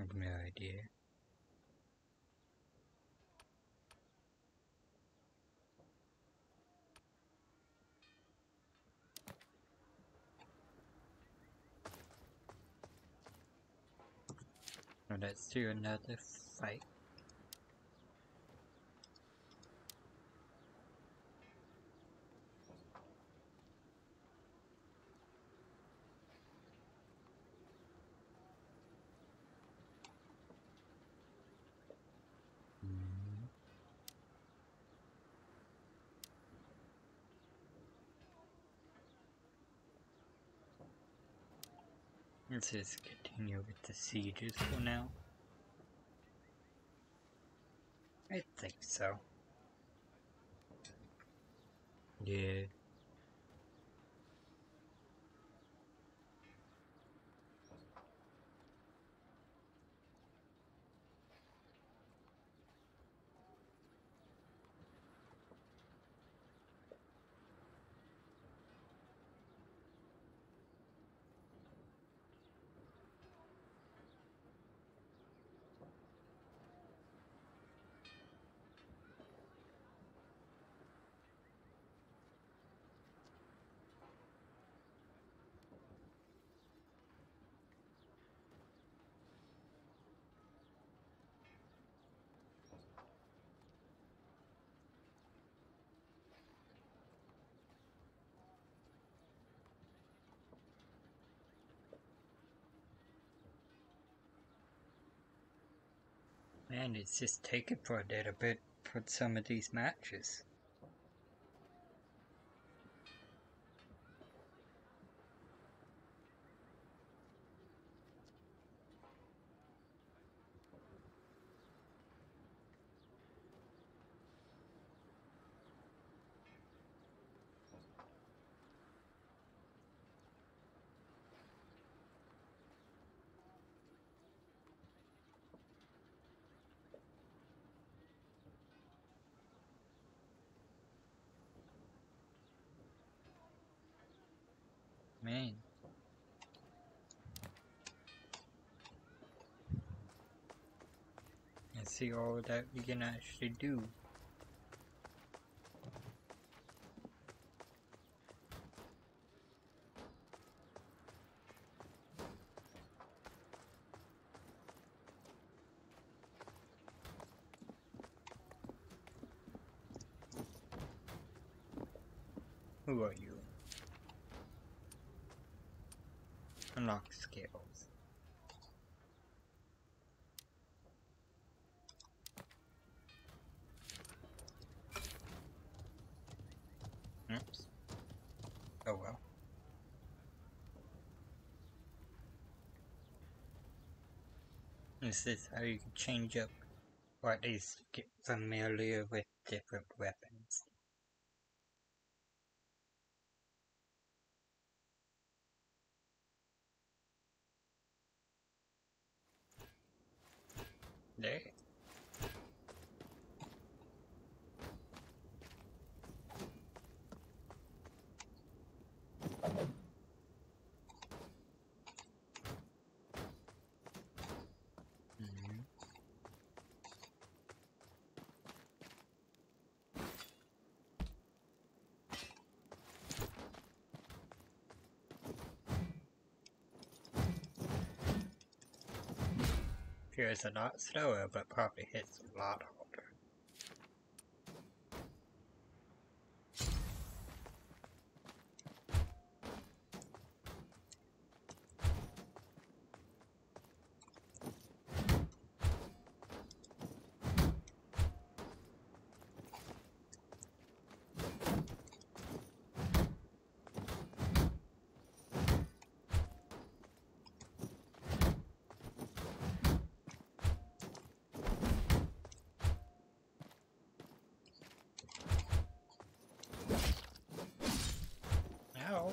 Not my idea. Let's do another fight. Let's just continue with the sieges for now. I think so. Yeah. Man, it's just taken for a little bit for some of these matches. Man. And see all that we can actually do. Who are you? Unlock skills. Oops. Oh well. This is how you can change up or at least get familiar with different weapons? There. Mhm. Appears a lot slower, but probably hits a lot harder. Ow.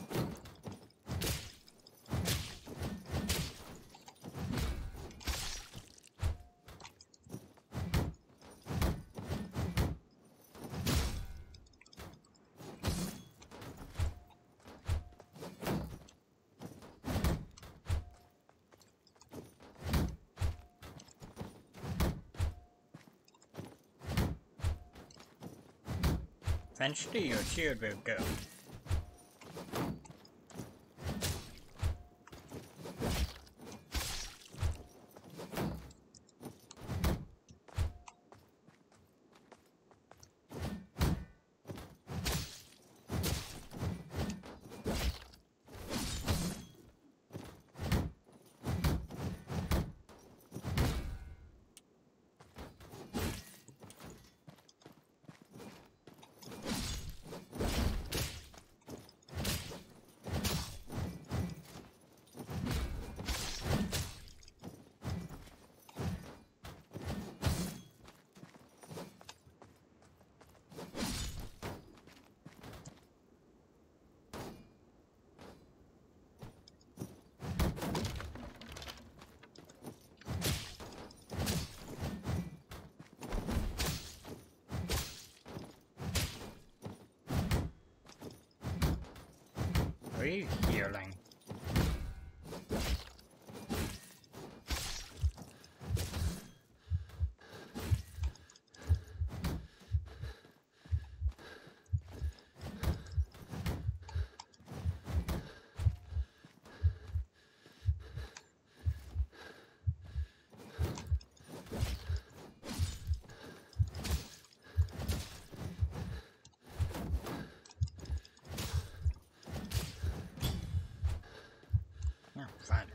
Eventually your shield will go. we healing? Yeah, finally.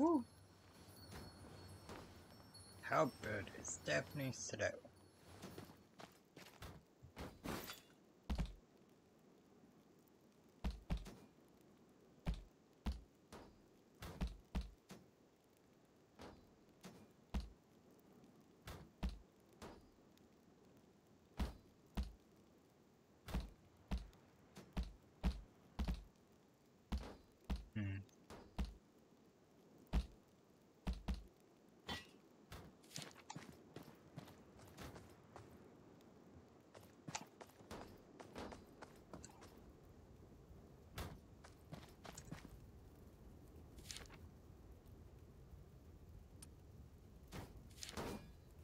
Woo! How good is Stephanie Slow? Hmm.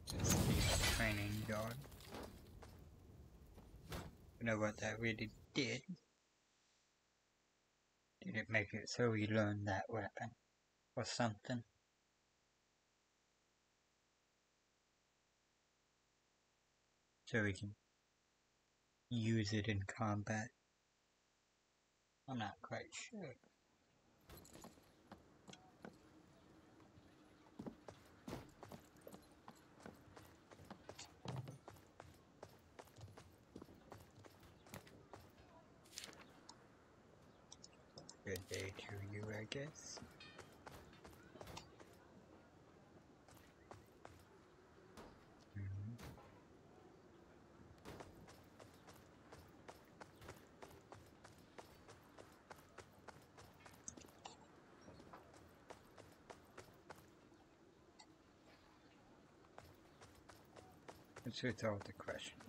Just the yard. You know what that really did? Did it make it so we learned that weapon? Or something? So we can use it in combat? I'm not quite sure. Good day to guess. Mhm. What's the question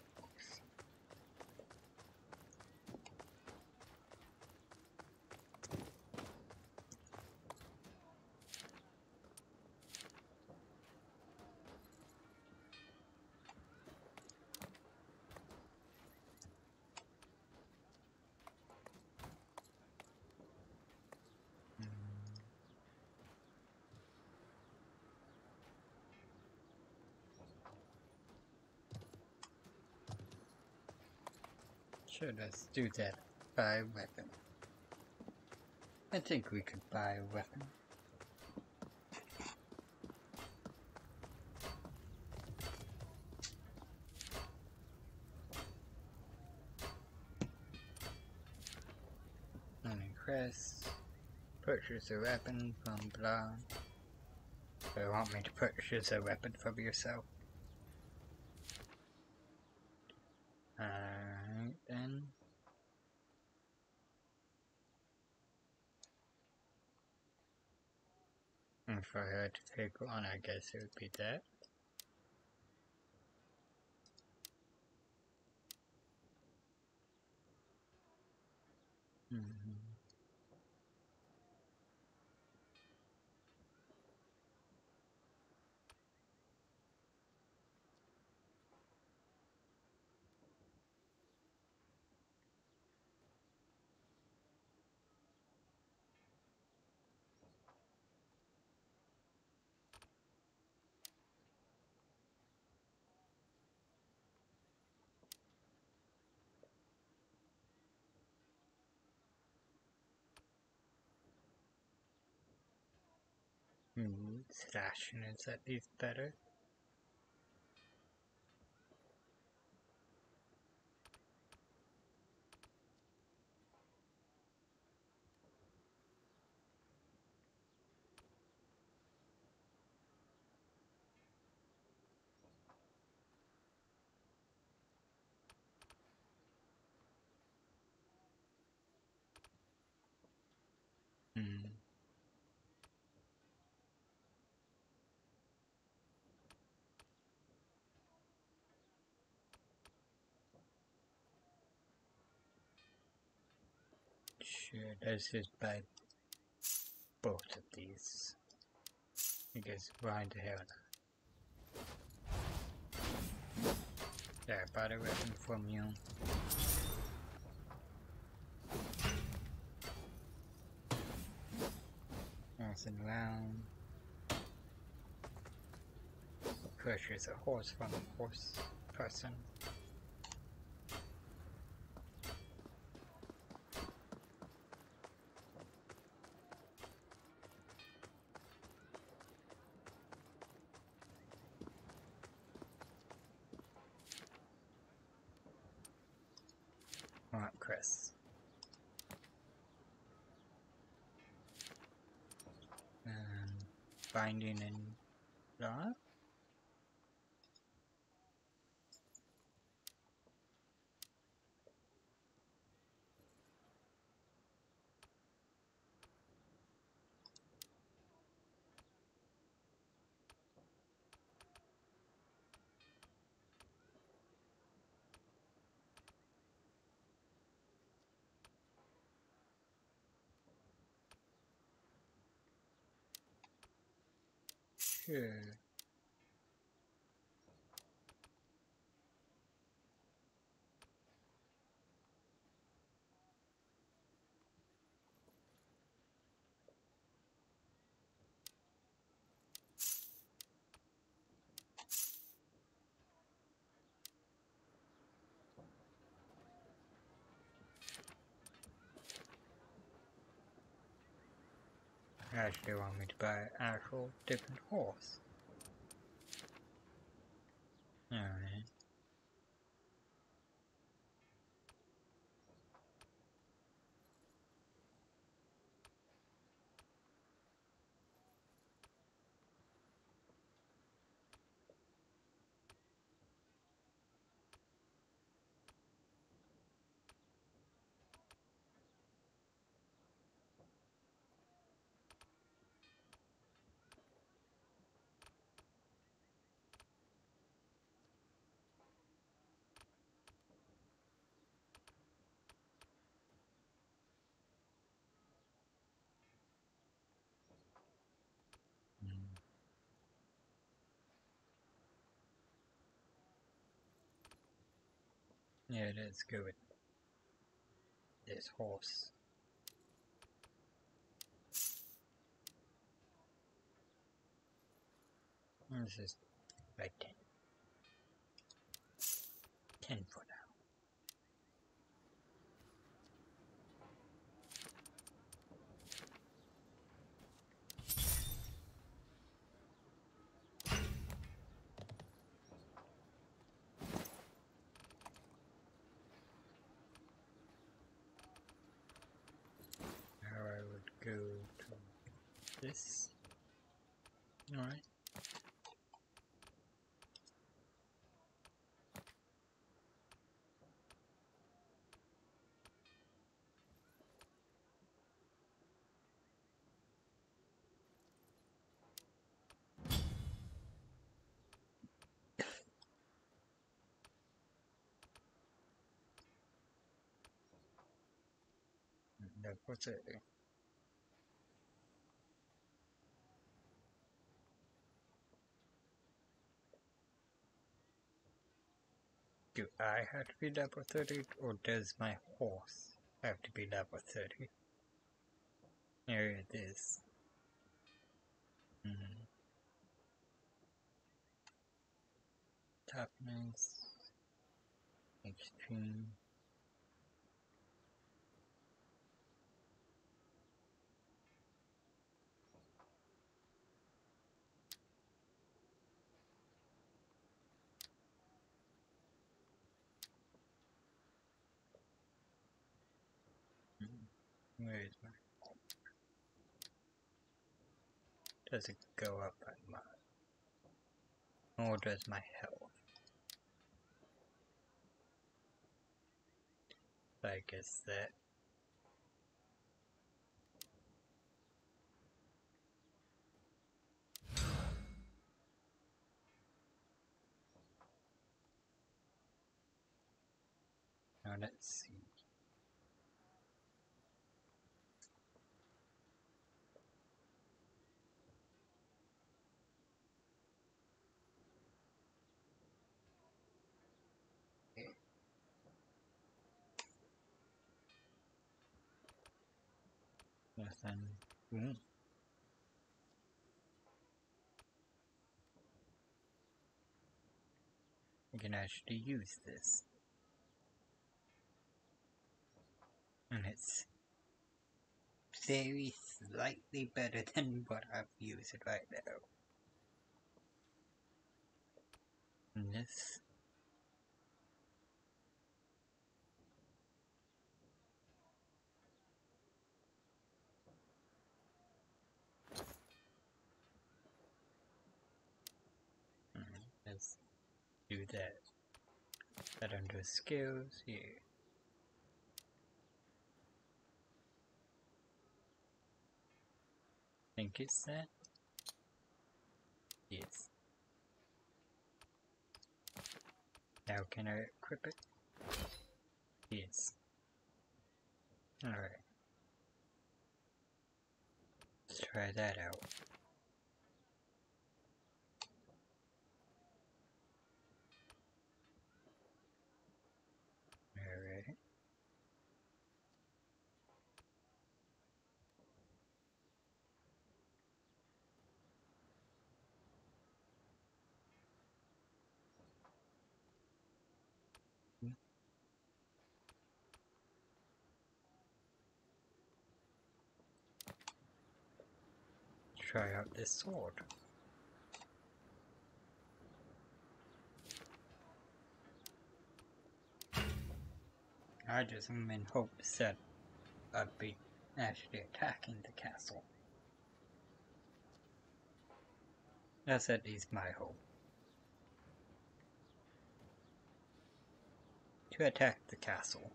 Sure, let's do that. Buy weapon. I think we could buy a weapon. Crest. Purchase a weapon from blah. So you want me to purchase a weapon from yourself? Alright then. If I had to pick one, I guess it would be that. Hmm, slashing is at least better. Sure, let's just buy both of these. I guess grind the hell Yeah, I bought a weapon from you. Nothing around. Purchase a horse from a horse person. Chris. Um, and binding and that. Actually want me to buy an actual different horse. Alright. Mm. Yeah, let's go with this horse. This is like 10. 10 for now. Now I would go to this. Alright. Was. Do I have to be level 30 or does my horse have to be level 30? There it is. Mm. Toughness. Extreme. Where is my Does it go up by much? Or does my health? I guess that Now let's see. I can actually use this. And it's very slightly better than what I've used right now. And this Mm, Let's do that. That under skills here. Think it's that? Yes. Now can I equip it? Yes. Alright. Let's try that out. Alright. Try out this sword. I just am in hopes that I'd be actually attacking the castle. That's at least my hope. To attack the castle.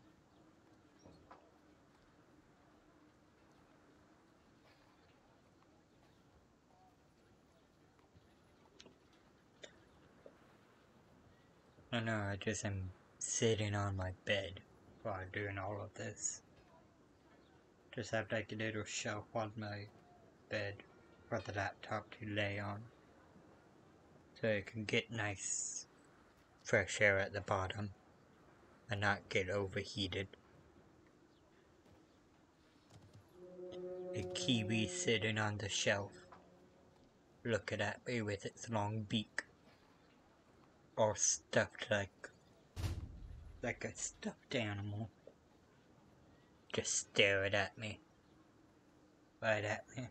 I know, I just am sitting on my bed while doing all of this. Just have like a little shelf on my bed for the laptop to lay on. So it can get nice fresh air at the bottom and not get overheated. A kiwi sitting on the shelf, looking at me with its long beak or stuffed like like a stuffed animal just staring at me right at me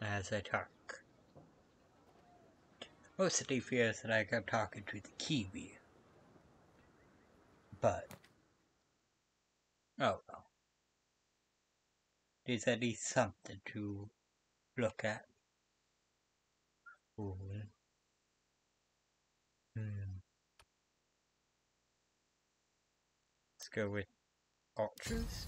as I talk. Mostly feels like I'm talking to the kiwi. But oh well. There's at least something to look at. Ooh. Hmm. Let's go with ultras.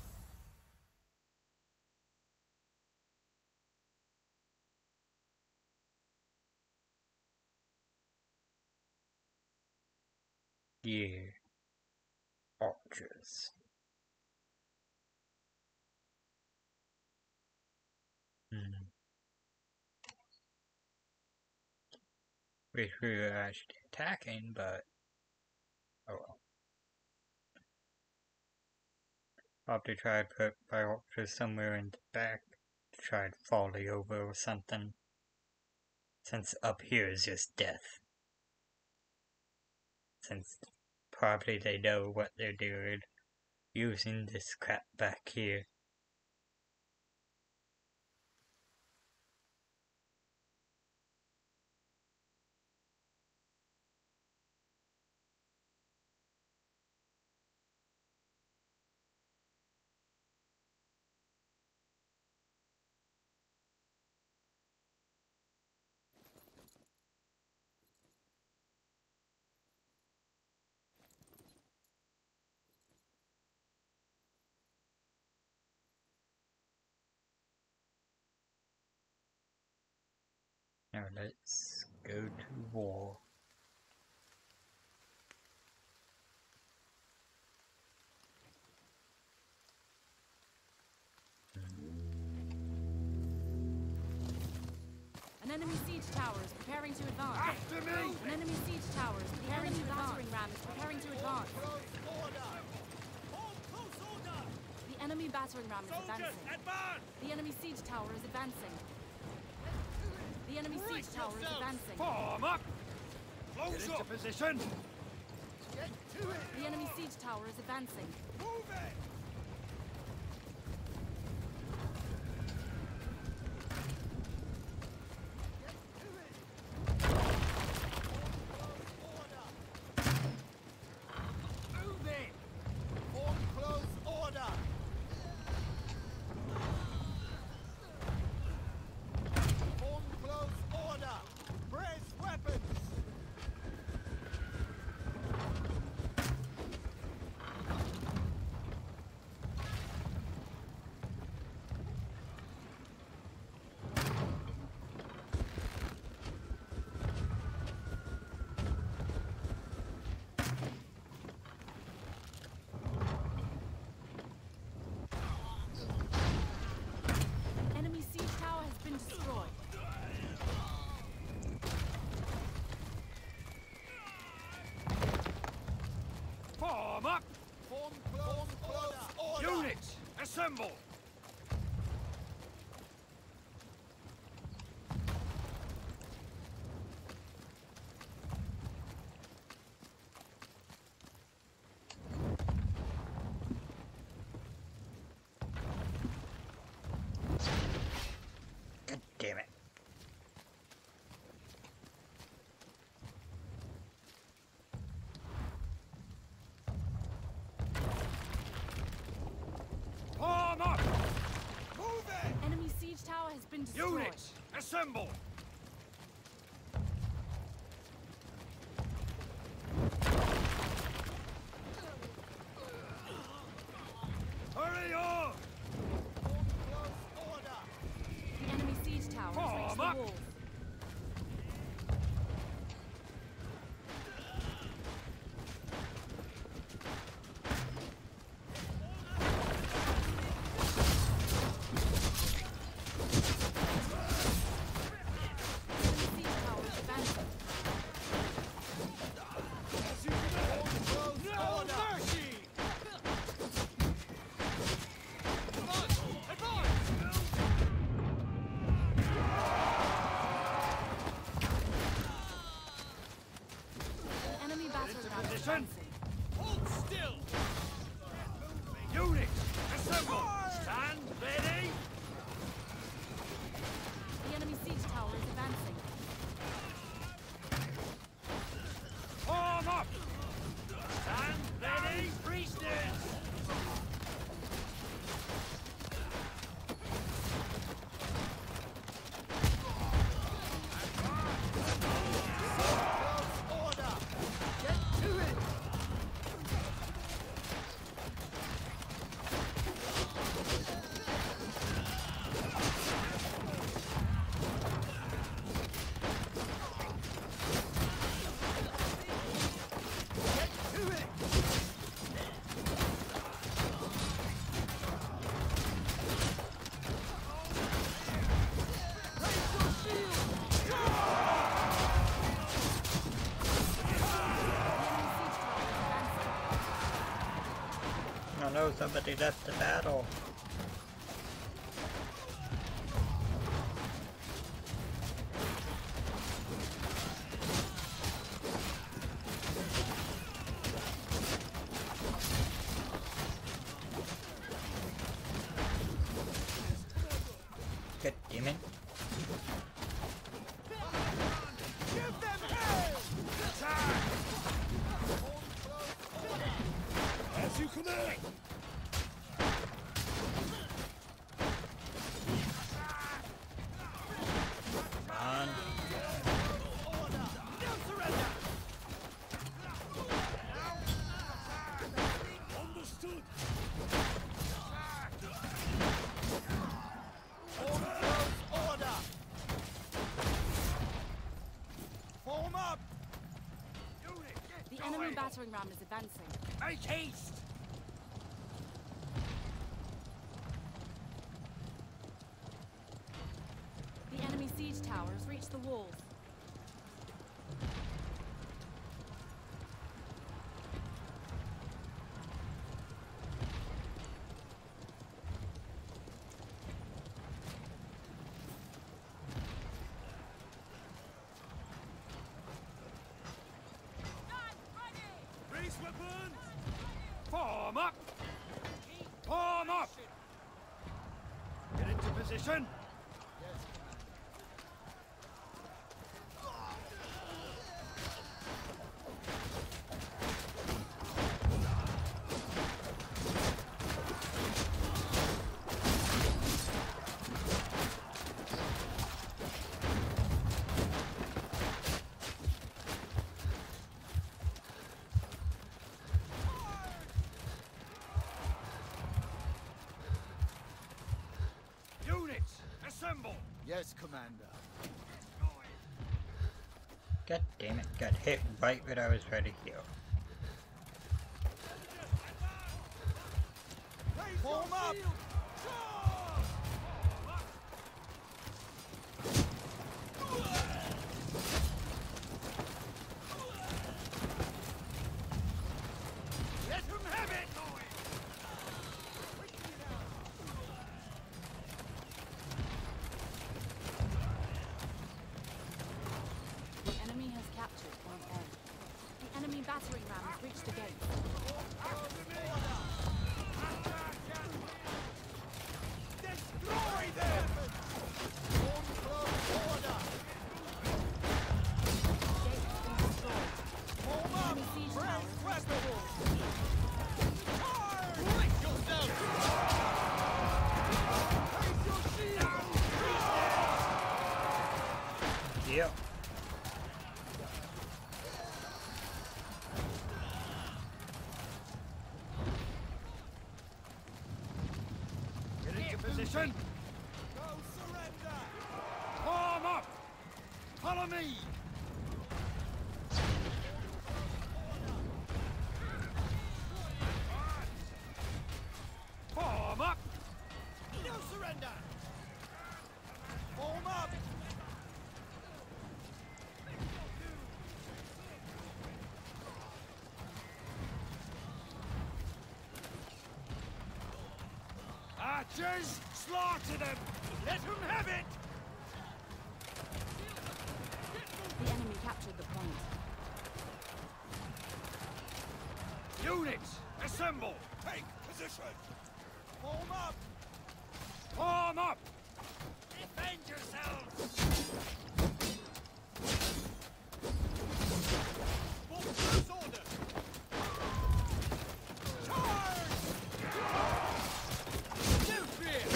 Yeah. Ultras. Hmm. We were actually attacking, but oh well. I'll have to try to put ultras somewhere in the back to try to volley over or something. Since up here is just death. Since probably they know what they're doing using this crap back here. let's go to war. An enemy siege tower is preparing to advance. After me! An enemy siege tower is preparing to advance. battering ram is preparing to advance. The enemy battering ram is advancing. The enemy siege tower is advancing. The enemy siege tower is advancing. Form up! Close up! position! Get to it! The enemy siege tower is advancing. Move it! destroyed. Units, assemble! somebody left battering ram is advancing. Make haste! The enemy siege towers reach the walls. this weapon! Form up! Form up! Get into position! God damn it, got hit right when I was ready to heal. Form up. Archers, slaughter them! Let them have it! The enemy captured the point. Units, assemble! Take position! Form up! Form up! Defend yourselves! For close order! Charge! No fear!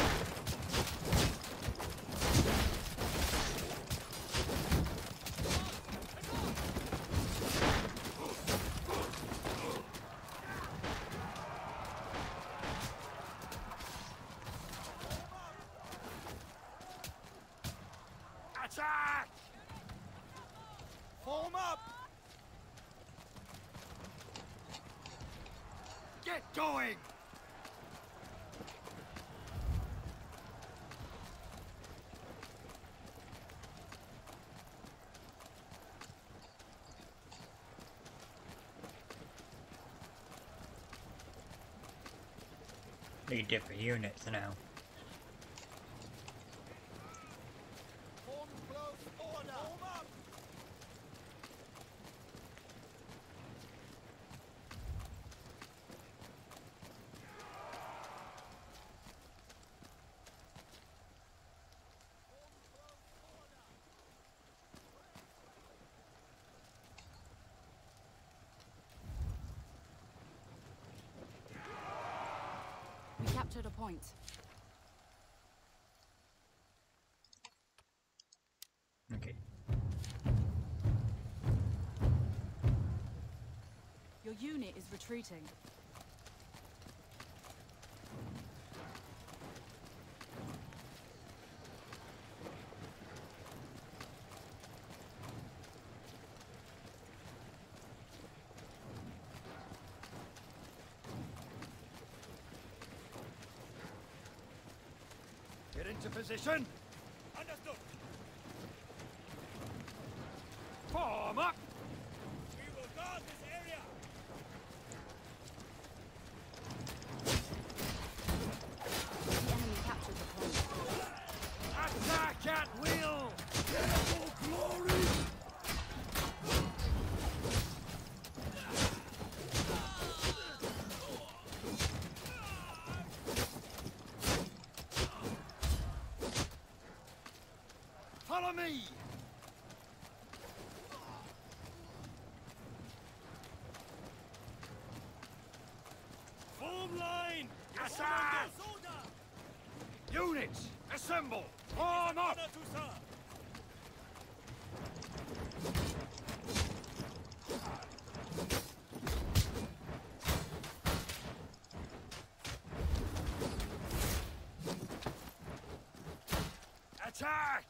Attack! Form up! Get going! Need different units now. Form close order! Form up! We captured a point. Okay. Your unit is retreating. Get into position! Understood! Form up! We will guard this area! The enemy captured the point. Attack at will! For glory! Follow me! Form line! Assad! Units, assemble! Form up! Attack!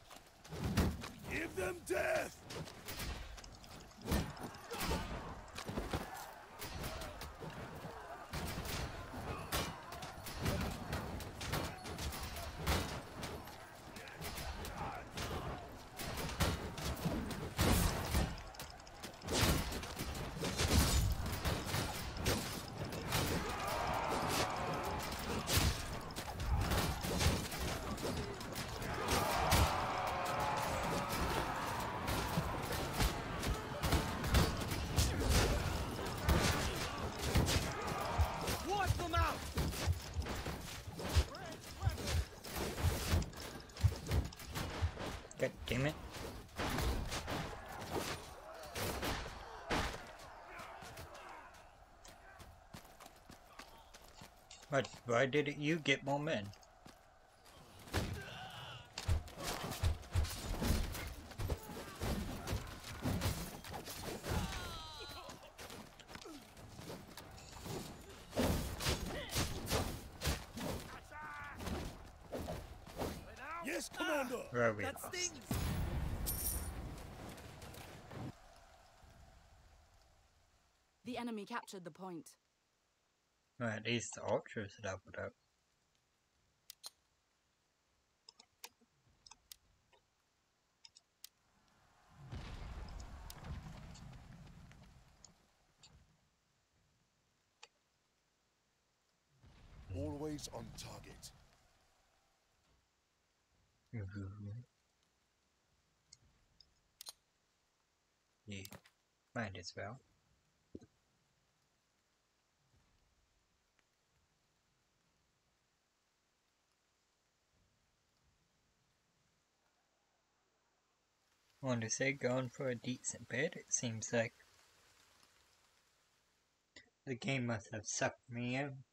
Give them death! Why didn't you get more men? Yes, Commander! Where are we? That lost? stings! The enemy captured the point. Well, at least the ultras leveled up. Always on target. Mhm. Yeah, might as well. Want to say going for a decent bid? It seems like the game must have sucked me in.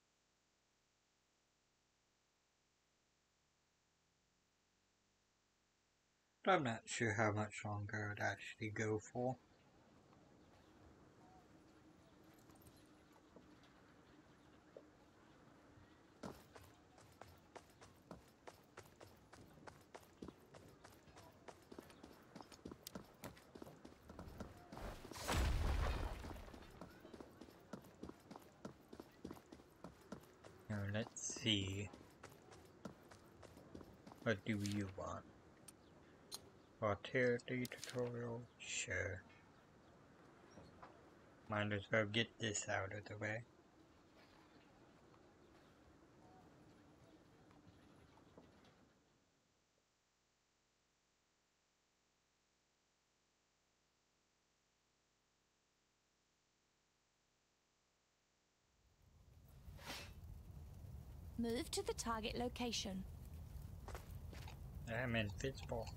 But I'm not sure how much longer it'd actually go for. Now let's see. You want? Artillery tutorial? Sure. Might as well get this out of the way. Move to the target location. I'm in Fitzball.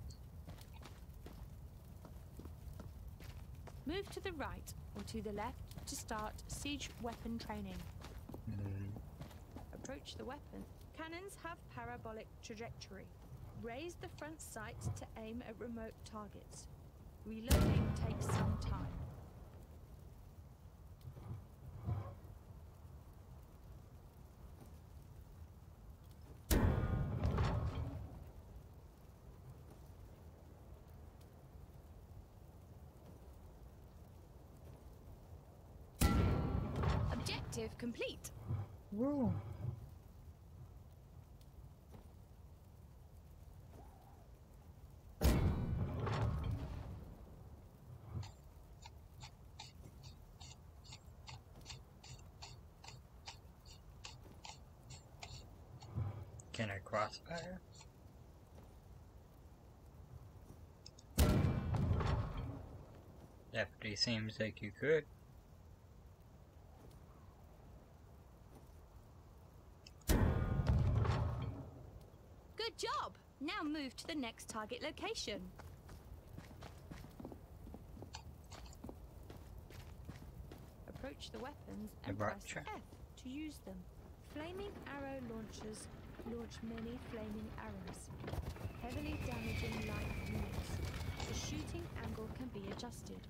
Move to the right or to the left to start siege weapon training. Mm, Approach the weapon. Cannons have parabolic trajectory. Raise the front sight to aim at remote targets. Reloading takes some time. Objective complete. Woo. Can I crossfire? Definitely seems like you could. move to the next target location. Approach the weapons and press F to use them. Flaming arrow launchers launch many flaming arrows, heavily damaging light units. The shooting angle can be adjusted.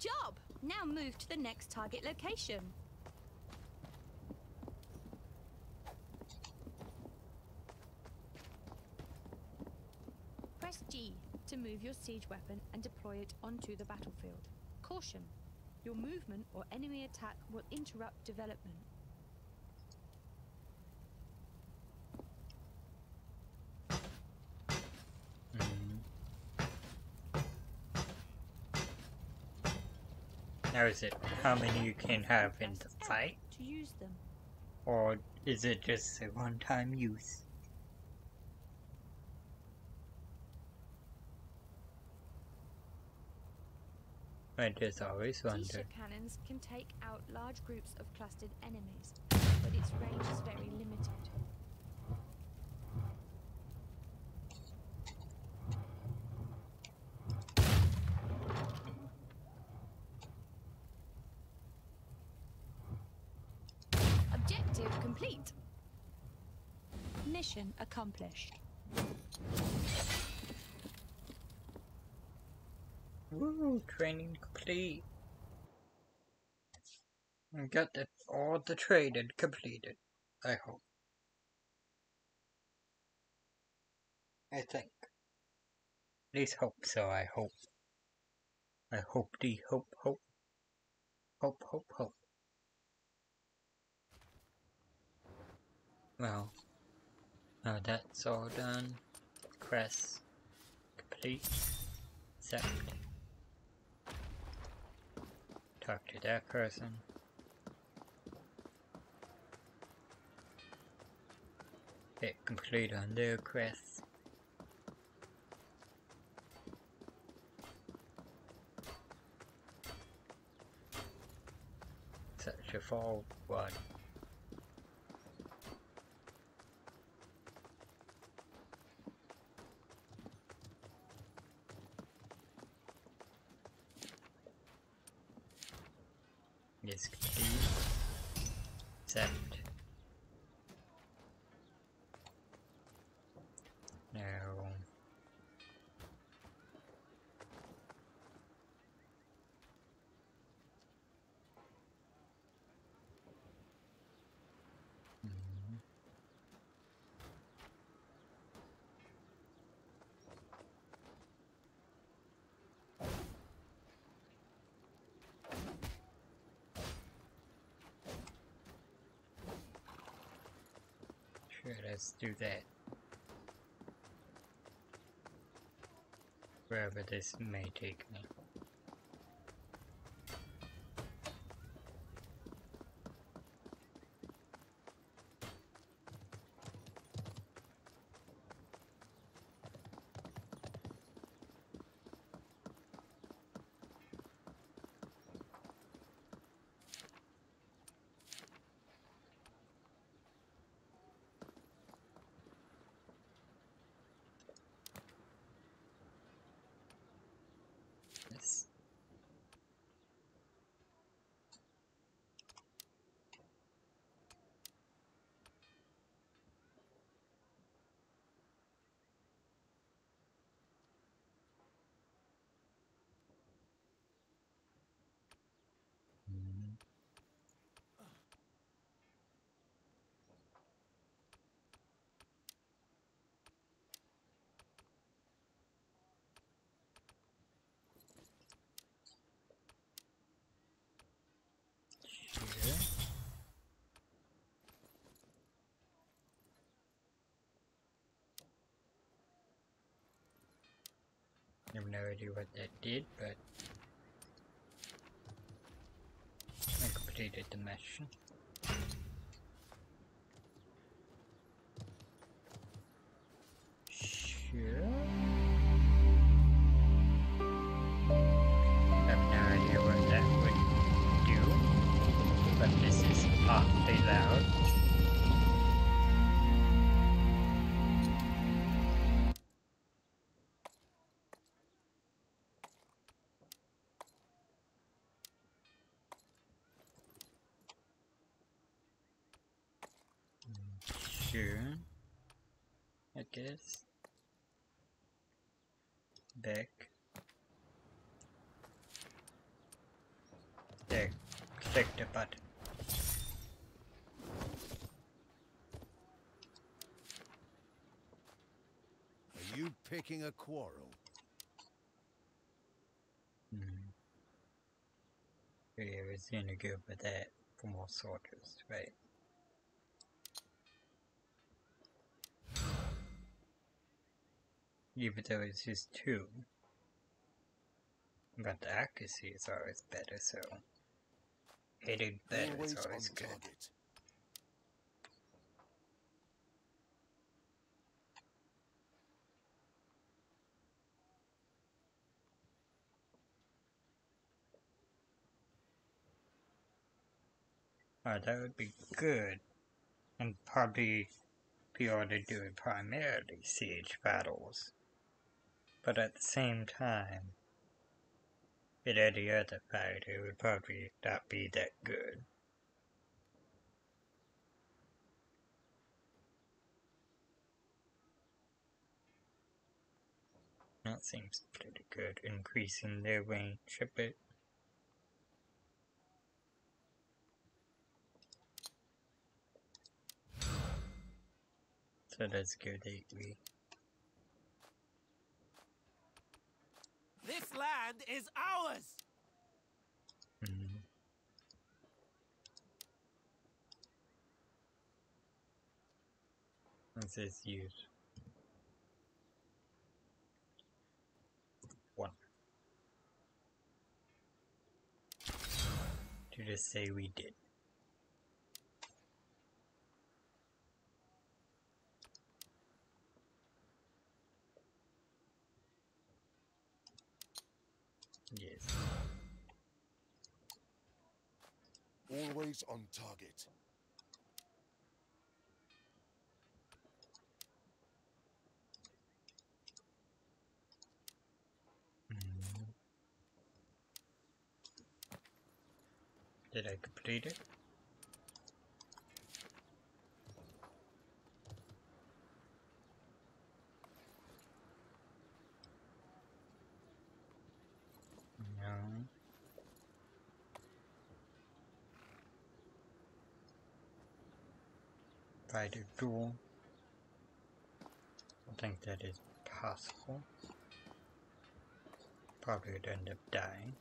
Job! Now move to the next target location. Press G to move your siege weapon and deploy it onto the battlefield. Caution! Your movement or enemy attack will interrupt development. Now is it how many you can have in the fight? To use them. Or is it just a one-time use? I just always wonder. Cannons can take out large groups of clustered enemies, but its range is very limited. Objective complete. Mission accomplished. Woo, training complete. I got the, all the training completed, I hope. I think. At least hope so, I hope. I hope the hope hope. Hope hope hope. Well, now that's all done. Crest complete. Accept. Talk to that person. Hit complete on their quest. Such a fall one. Yes, complete. Accept. Now. Mhm. Let's do that. Wherever this may take me. Yes. Mhm. Sure. Idea what that did, but I completed the mission. June. I guess. Back. There. Click the button. Are you picking a quarrel? Hmm. Yeah, was gonna go with that for more soldiers, right? Even though it's just two. But the accuracy is always better, so hitting better Always is always good. target. Uh, that would be good. And probably be able to do it primarily siege battles. But at the same time, with any other fight, it would probably not be that good. That seems pretty good, increasing their range a bit. So let's go lately. This land is ours! Mhm. This is use one. To just say we did. Yes. Always on target. Mhm. Did I complete it? No. Fighter duel. I think that is possible. Probably would end up dying.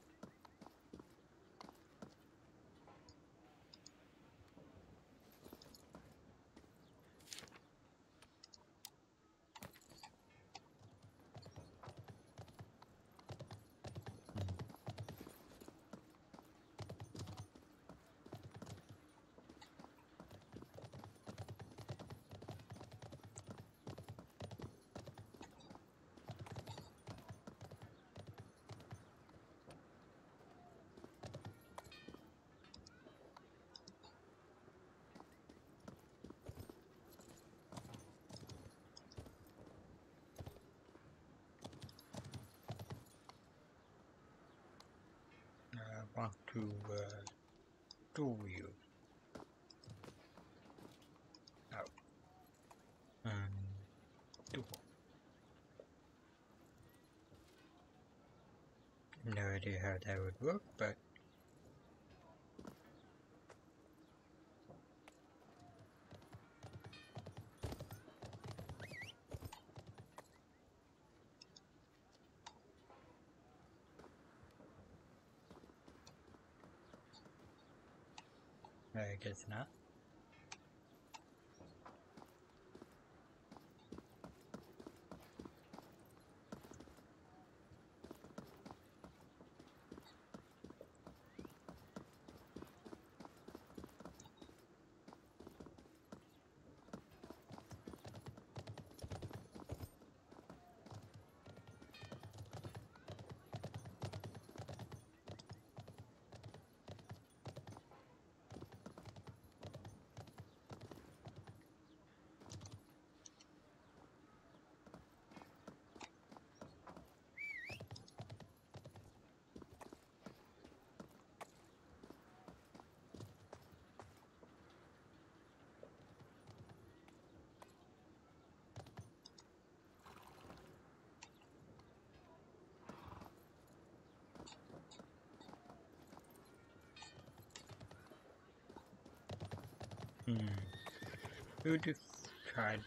I want to uh, duel you. Oh. Um, duel. No idea how that would work, but I guess not. Hmm. Who just tried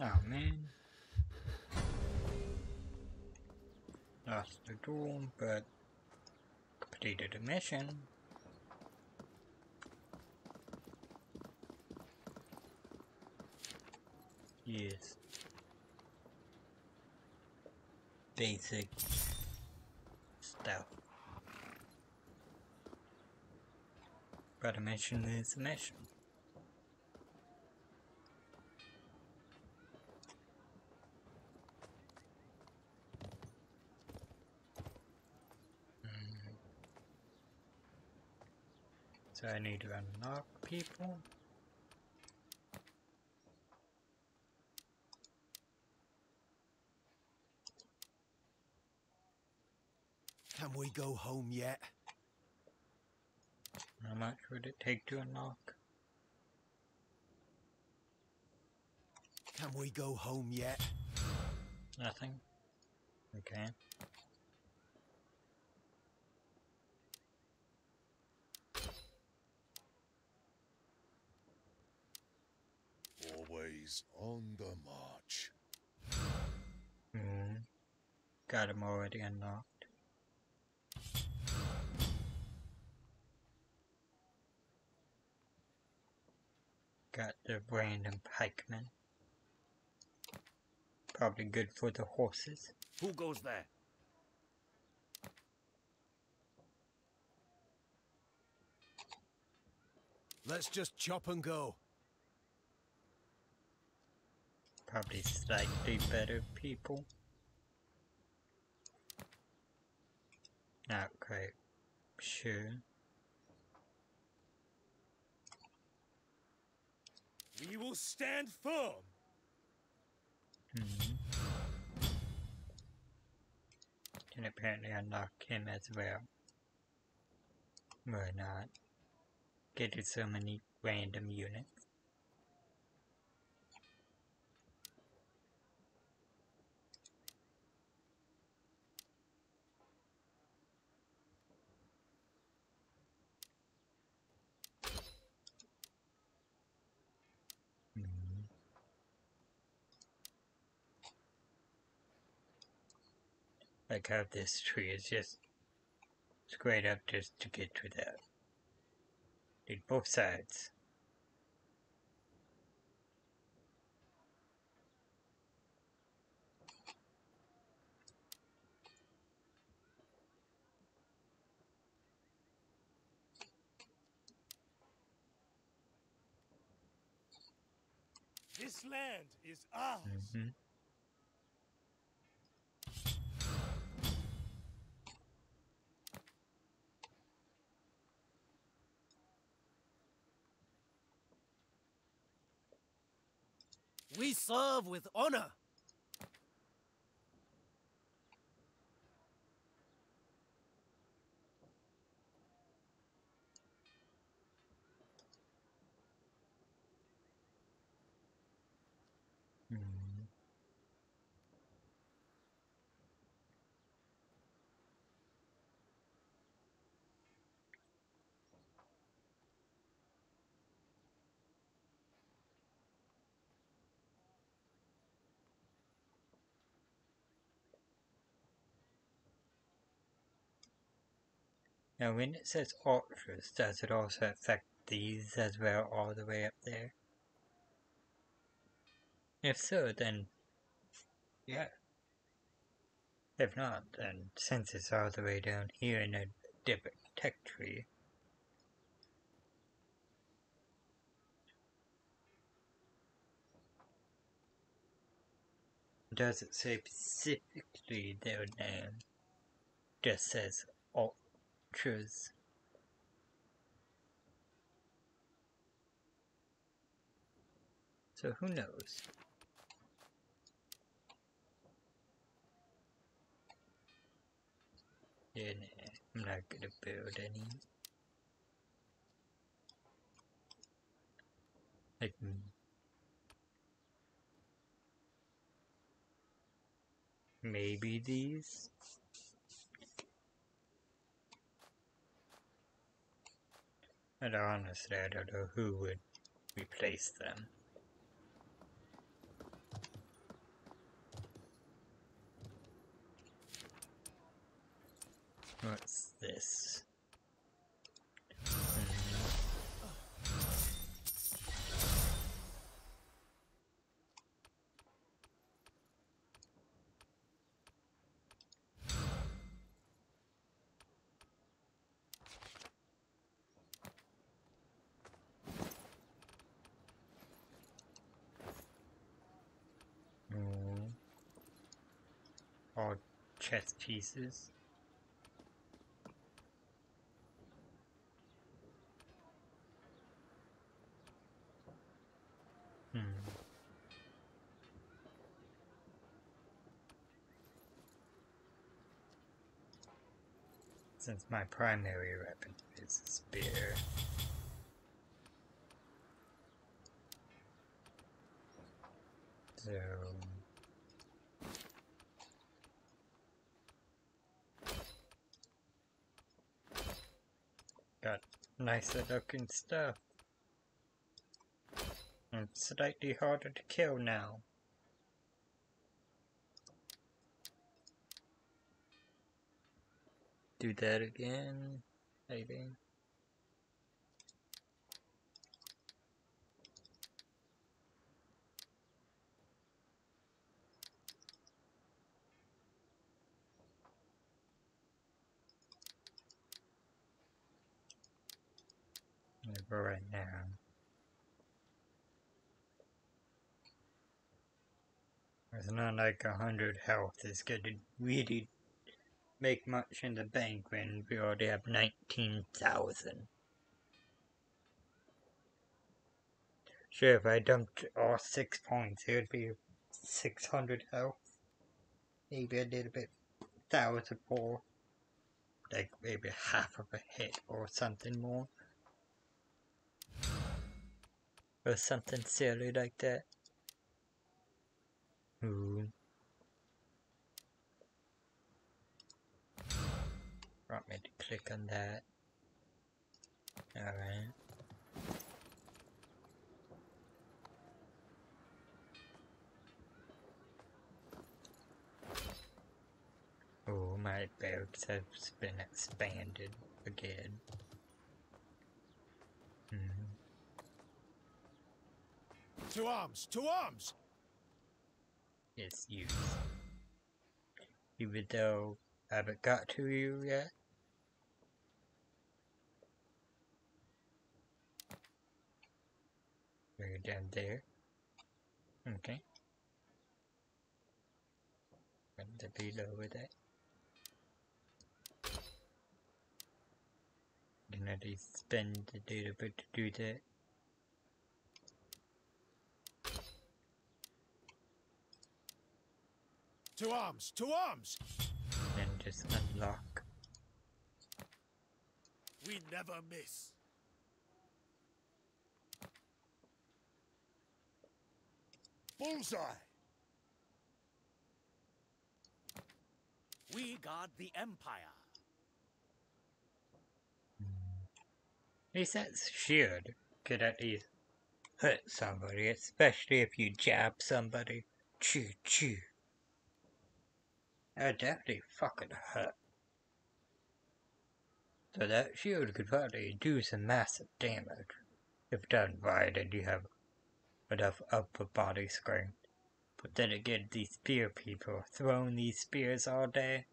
Oh man. Lost the duel, but completed a mission. Yes. Basic stuff. But a mission is a mission. I need to unlock people. Can we go home yet? How much would it take to unlock? Can we go home yet? Nothing. Okay. Always on the march. Hmm. Got him already unlocked. Got the random pikeman. Probably good for the horses. Who goes there? Let's just chop and go. Probably slightly better people. Not quite sure. We will stand firm. Hmm. Can apparently unlock him as well. Why not? Get so many random units. Like how this tree is just straight up just to get to that. Need both sides. This land is ours. hmm We serve with honor. Now, when it says ultras, does it also affect these as well, all the way up there? If so, then yeah. If not, then since it's all the way down here in a different tech tree, does it say specifically their name? Just says ultras. So who knows? Yeah, I'm not gonna build any. Like, mm. maybe these? But honestly, I don't know who would replace them. What's this? Hmm. All chess pieces. Hmm. Since my primary weapon is a spear. So got nicer looking stuff. And slightly harder to kill now. Do that again, maybe. Right now. It's not like a hundred health is gonna really make much in the bank when we already have nineteen thousand. Sure, if I dumped all six points, it would be six hundred health. Maybe a little bit thousand more. Like maybe half of a hit or something more. Or something silly like that. Ooh. Want me to click on that? Alright. Oh, my barracks have been expanded again. To arms! To arms! Yes, you. Even though I haven't got to you yet. Bring down there. Okay. And the below with that. Can I spend the data bit to do that? To arms! To arms! Then just unlock. We never miss. Bullseye! We guard the Empire. At least that shield could at least hurt somebody, especially if you jab somebody. Choo choo. That definitely fucking hurt. So that shield could probably do some massive damage. If done right and you have enough upper body strength. But then again, these spear people throwing these spears all day,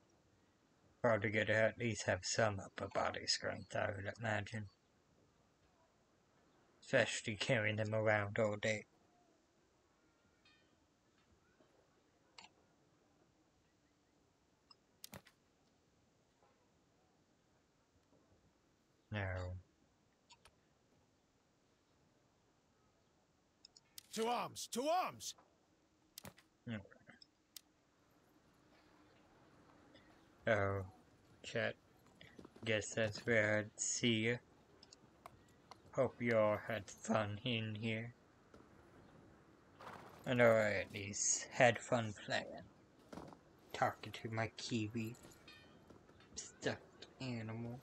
probably gonna at least have some upper body strength, I would imagine. Especially carrying them around all day. No. To arms! To arms! Hmm. Oh, chat. Guess that's where I'd see you. Hope you all had fun in here. I know I at least had fun playing. Talking to my kiwi stuffed animal.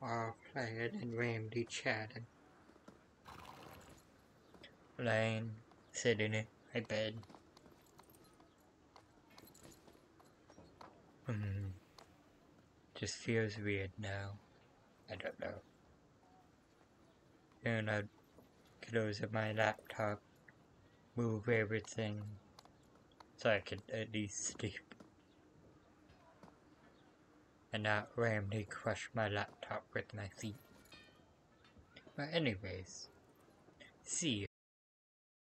While playing and randomly chatting. Laying, sitting in bed. Hmm. Just feels weird now. I don't know. And I'd close up my laptop, move everything, so I could at least sleep. And not randomly crush my laptop with my feet. But anyways, see you.